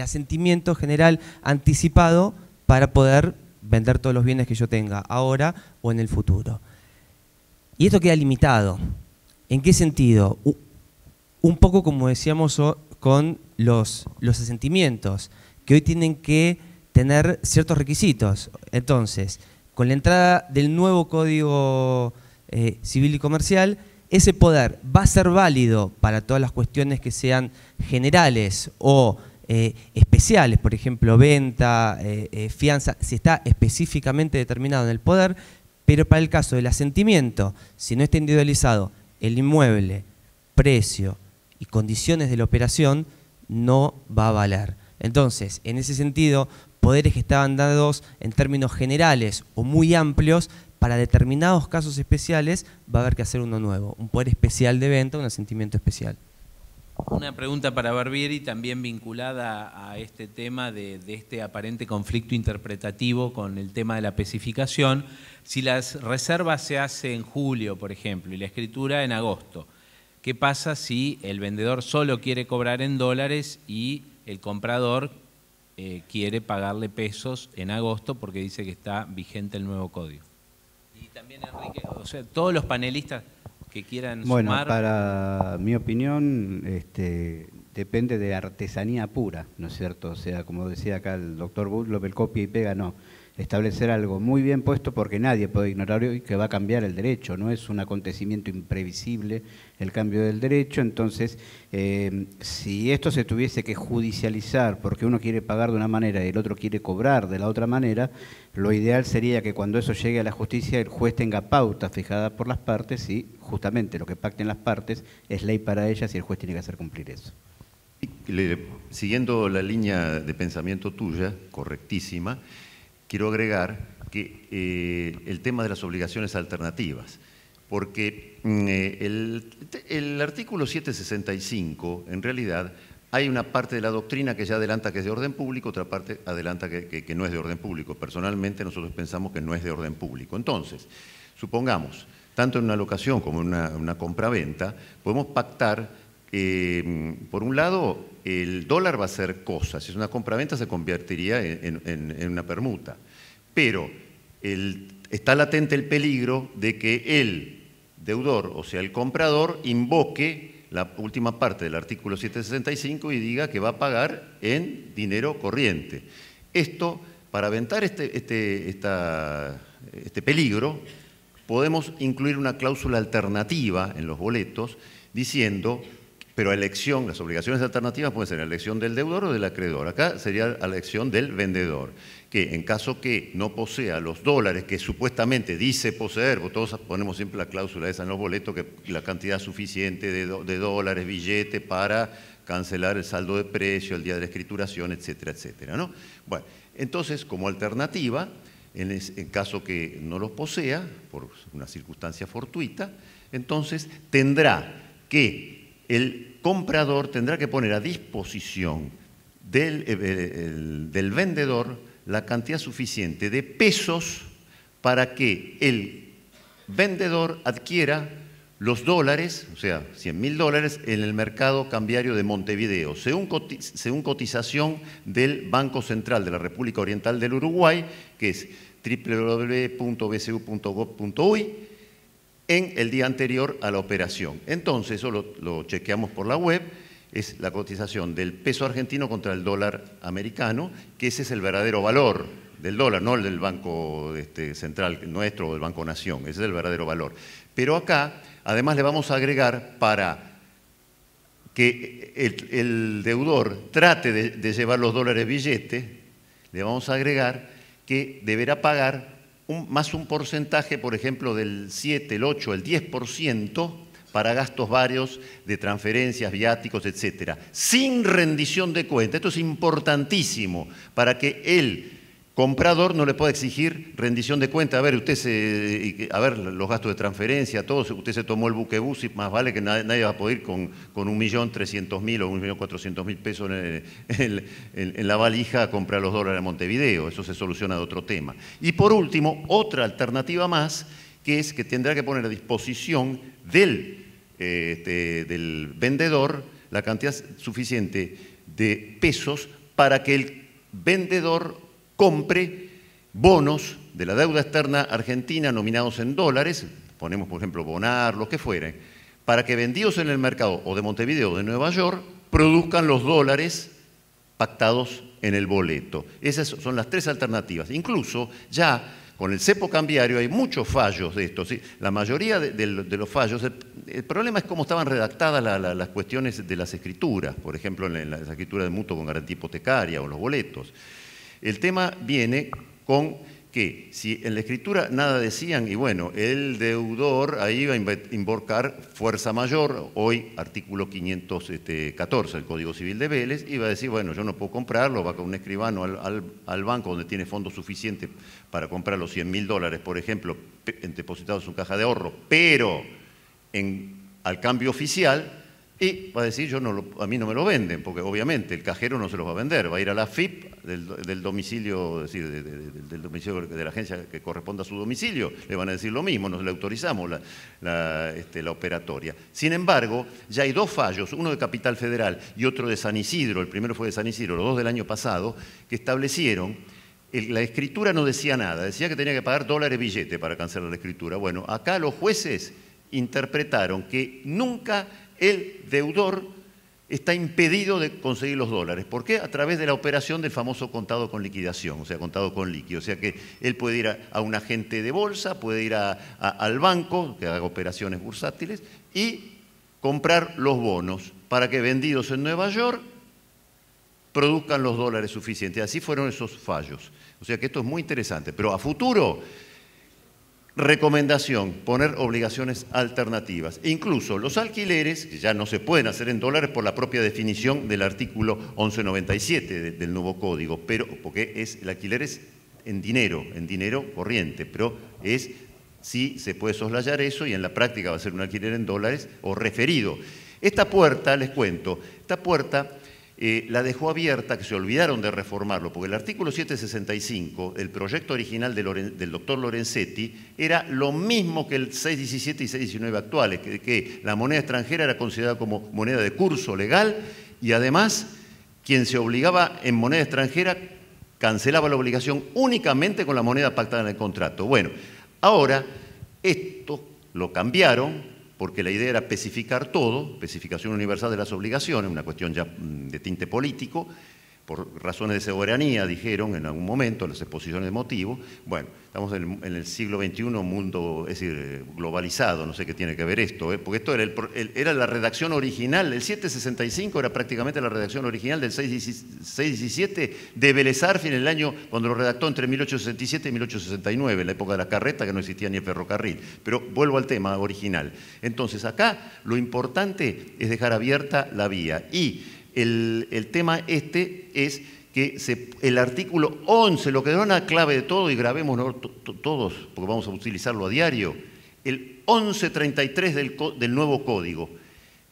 Speaker 3: asentimiento general anticipado para poder vender todos los bienes que yo tenga ahora o en el futuro. Y esto queda limitado. ¿En qué sentido? un poco como decíamos con los, los asentimientos, que hoy tienen que tener ciertos requisitos. Entonces, con la entrada del nuevo Código eh, Civil y Comercial, ese poder va a ser válido para todas las cuestiones que sean generales o eh, especiales, por ejemplo, venta, eh, fianza, si está específicamente determinado en el poder, pero para el caso del asentimiento, si no está individualizado el inmueble, precio, y condiciones de la operación no va a valer. Entonces, en ese sentido, poderes que estaban dados en términos generales o muy amplios, para determinados casos especiales va a haber que hacer uno nuevo, un poder especial de venta, un asentimiento especial.
Speaker 1: Una pregunta para Barbieri, también vinculada a este tema de, este aparente conflicto interpretativo con el tema de la especificación. Si las reservas se hacen en julio, por ejemplo, y la escritura en agosto, ¿Qué pasa si el vendedor solo quiere cobrar en dólares y el comprador eh, quiere pagarle pesos en agosto porque dice que está vigente el nuevo código? También, Enrique, o sea, todos los panelistas que quieran
Speaker 2: bueno, para mi opinión, este, depende de artesanía pura, ¿no es cierto? O sea, como decía acá el doctor Budlow, el copia y pega no establecer algo muy bien puesto porque nadie puede ignorar hoy que va a cambiar el derecho, no es un acontecimiento imprevisible el cambio del derecho, entonces eh, si esto se tuviese que judicializar porque uno quiere pagar de una manera y el otro quiere cobrar de la otra manera, lo ideal sería que cuando eso llegue a la justicia el juez tenga pauta fijada por las partes y justamente lo que pacten las partes es ley para ellas y el juez tiene que hacer cumplir eso.
Speaker 4: Siguiendo la línea de pensamiento tuya, correctísima, quiero agregar que eh, el tema de las obligaciones alternativas, porque mm, eh, el, artículo 765, en realidad, hay una parte de la doctrina que ya adelanta que es de orden público, otra parte adelanta que, no es de orden público. Personalmente nosotros pensamos que no es de orden público. Entonces, supongamos, tanto en una locación como en una, una compraventa, podemos pactar, eh, por un lado, el dólar va a ser cosa, si es una compraventa se convertiría en, una permuta, pero está latente el peligro de que el deudor, o sea, el comprador, invoque la última parte del artículo 765 y diga que va a pagar en dinero corriente. Esto, para aventar este, este, este peligro, podemos incluir una cláusula alternativa en los boletos diciendo pero elección, las obligaciones alternativas pueden ser elección del deudor o del acreedor. Acá sería la elección del vendedor, que en caso que no posea los dólares que supuestamente dice poseer, todos ponemos siempre la cláusula esa en los boletos, que la cantidad suficiente de, dólares, billete para cancelar el saldo de precio, el día de la escrituración, etcétera, etcétera. ¿no? Bueno, entonces, como alternativa, en, caso que no los posea, por una circunstancia fortuita, entonces tendrá que el comprador tendrá que poner a disposición del, eh, del vendedor la cantidad suficiente de pesos para que el vendedor adquiera los dólares, o sea, 100 mil dólares, en el mercado cambiario de Montevideo, según, cotización del Banco Central de la República Oriental del Uruguay, que es www.bcu.gov.uy, en el día anterior a la operación. Entonces, eso lo, chequeamos por la web, es la cotización del peso argentino contra el dólar americano, que ese es el verdadero valor del dólar, no el del Banco este, Central nuestro o del Banco Nación, ese es el verdadero valor. Pero acá Además le vamos a agregar para que el, deudor trate de, llevar los dólares billete, le vamos a agregar que deberá pagar más un porcentaje, por ejemplo, del 7, el 8, el 10% para gastos varios de transferencias, viáticos, etcétera, sin rendición de cuenta. Esto es importantísimo para que él comprador no le puede exigir rendición de cuenta. A ver, usted se, a ver, los gastos de transferencia, todo, usted se tomó el buque bus y más vale que nadie, va a poder ir con, con 1.300.000 o 1.400.000 pesos en, en, la valija a comprar los dólares a Montevideo. Eso se soluciona de otro tema. Y por último, otra alternativa más, que es que tendrá que poner a disposición del, este, del vendedor la cantidad suficiente de pesos para que el vendedor compre bonos de la deuda externa argentina nominados en dólares, ponemos por ejemplo Bonar, lo que fuere, para que vendidos en el mercado o de Montevideo o de Nueva York produzcan los dólares pactados en el boleto. Esas son las tres alternativas. Incluso ya con el cepo cambiario hay muchos fallos de esto. La mayoría de, los fallos, el, problema es cómo estaban redactadas las cuestiones de las escrituras, por ejemplo en la, escritura de mutuo con garantía hipotecaria o los boletos. El tema viene con que si en la escritura nada decían, y bueno, el deudor ahí iba a invocar fuerza mayor, hoy artículo 514 del Código Civil de Vélez, iba a decir, bueno, yo no puedo comprarlo, va con un escribano al, banco donde tiene fondos suficientes para comprar los 100 mil dólares, por ejemplo, depositados en su caja de ahorro, pero al cambio oficial y va a decir, yo a mí no me lo venden, porque obviamente el cajero no se los va a vender, va a ir a la FIP del, domicilio, es decir, del domicilio de la agencia que corresponda a su domicilio, le van a decir lo mismo, nos le autorizamos la, este, la operatoria. Sin embargo, ya hay dos fallos, uno de Capital Federal y otro de San Isidro, el primero fue de San Isidro, los dos del año pasado, que establecieron la escritura no decía nada, decía que tenía que pagar dólares billete para cancelar la escritura. Bueno, acá los jueces interpretaron que nunca el deudor está impedido de conseguir los dólares. ¿Por qué? A través de la operación del famoso contado con liquidación, o sea, contado con líquido. O sea que él puede ir a, un agente de bolsa, puede ir al banco, que haga operaciones bursátiles, y comprar los bonos para que vendidos en Nueva York produzcan los dólares suficientes. Así fueron esos fallos. O sea que esto es muy interesante. Pero a futuro Recomendación, poner obligaciones alternativas. incluso los alquileres, que ya no se pueden hacer en dólares por la propia definición del artículo 1197 del nuevo código, pero porque es, el alquiler es en dinero, en dinero corriente, pero es si se puede soslayar eso y en la práctica va a ser un alquiler en dólares o referido. Esta puerta, les cuento, esta puerta eh, la dejó abierta, que se olvidaron de reformarlo, porque el artículo 765, el proyecto original del doctor Lorenzetti, era lo mismo que el 617 y 619 actuales, que la moneda extranjera era considerada como moneda de curso legal y además quien se obligaba en moneda extranjera cancelaba la obligación únicamente con la moneda pactada en el contrato. Bueno, ahora esto lo cambiaron porque la idea era especificar todo, especificación universal de las obligaciones, una cuestión ya mm, de tinte político, por razones de soberanía, dijeron en algún momento, las exposiciones de motivo. Bueno, estamos en el, siglo XXI, un mundo, es decir, globalizado, no sé qué tiene que ver esto, ¿eh? porque esto era, era, la redacción original, el 765 era prácticamente la redacción original del 617 de Vélez en el año, cuando lo redactó entre 1867 y 1869, en la época de la carreta, que no existía ni el ferrocarril. Pero vuelvo al tema original. Entonces, acá lo importante es dejar abierta la vía y el, tema este es que el artículo 11, lo que da una clave de todo, y grabemos todos, porque vamos a utilizarlo a diario, el 1133 del, del nuevo código,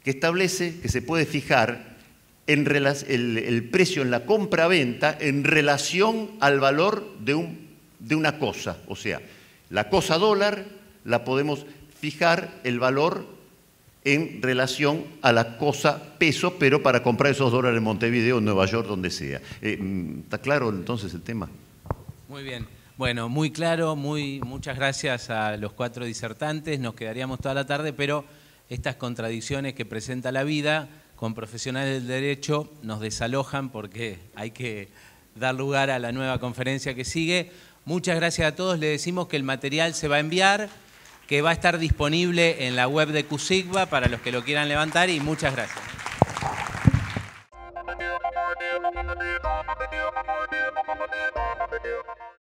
Speaker 4: que establece que se puede fijar el, el, precio en la compra-venta en relación al valor de, un, de una cosa. O sea, la cosa dólar la podemos fijar el valor en relación a la cosa peso, pero para comprar esos dólares en Montevideo, en Nueva York, donde sea. Eh, mm, ¿Está claro entonces el tema?
Speaker 1: Muy bien. Bueno, muy claro, muy, muchas gracias a los cuatro disertantes. Nos quedaríamos toda la tarde, pero estas contradicciones que presenta la vida con profesionales del derecho nos desalojan porque hay que dar lugar a la nueva conferencia que sigue. Muchas gracias a todos. Le decimos que el material se va a enviar que va a estar disponible en la web de CUSIGBA para los que lo quieran levantar y muchas gracias.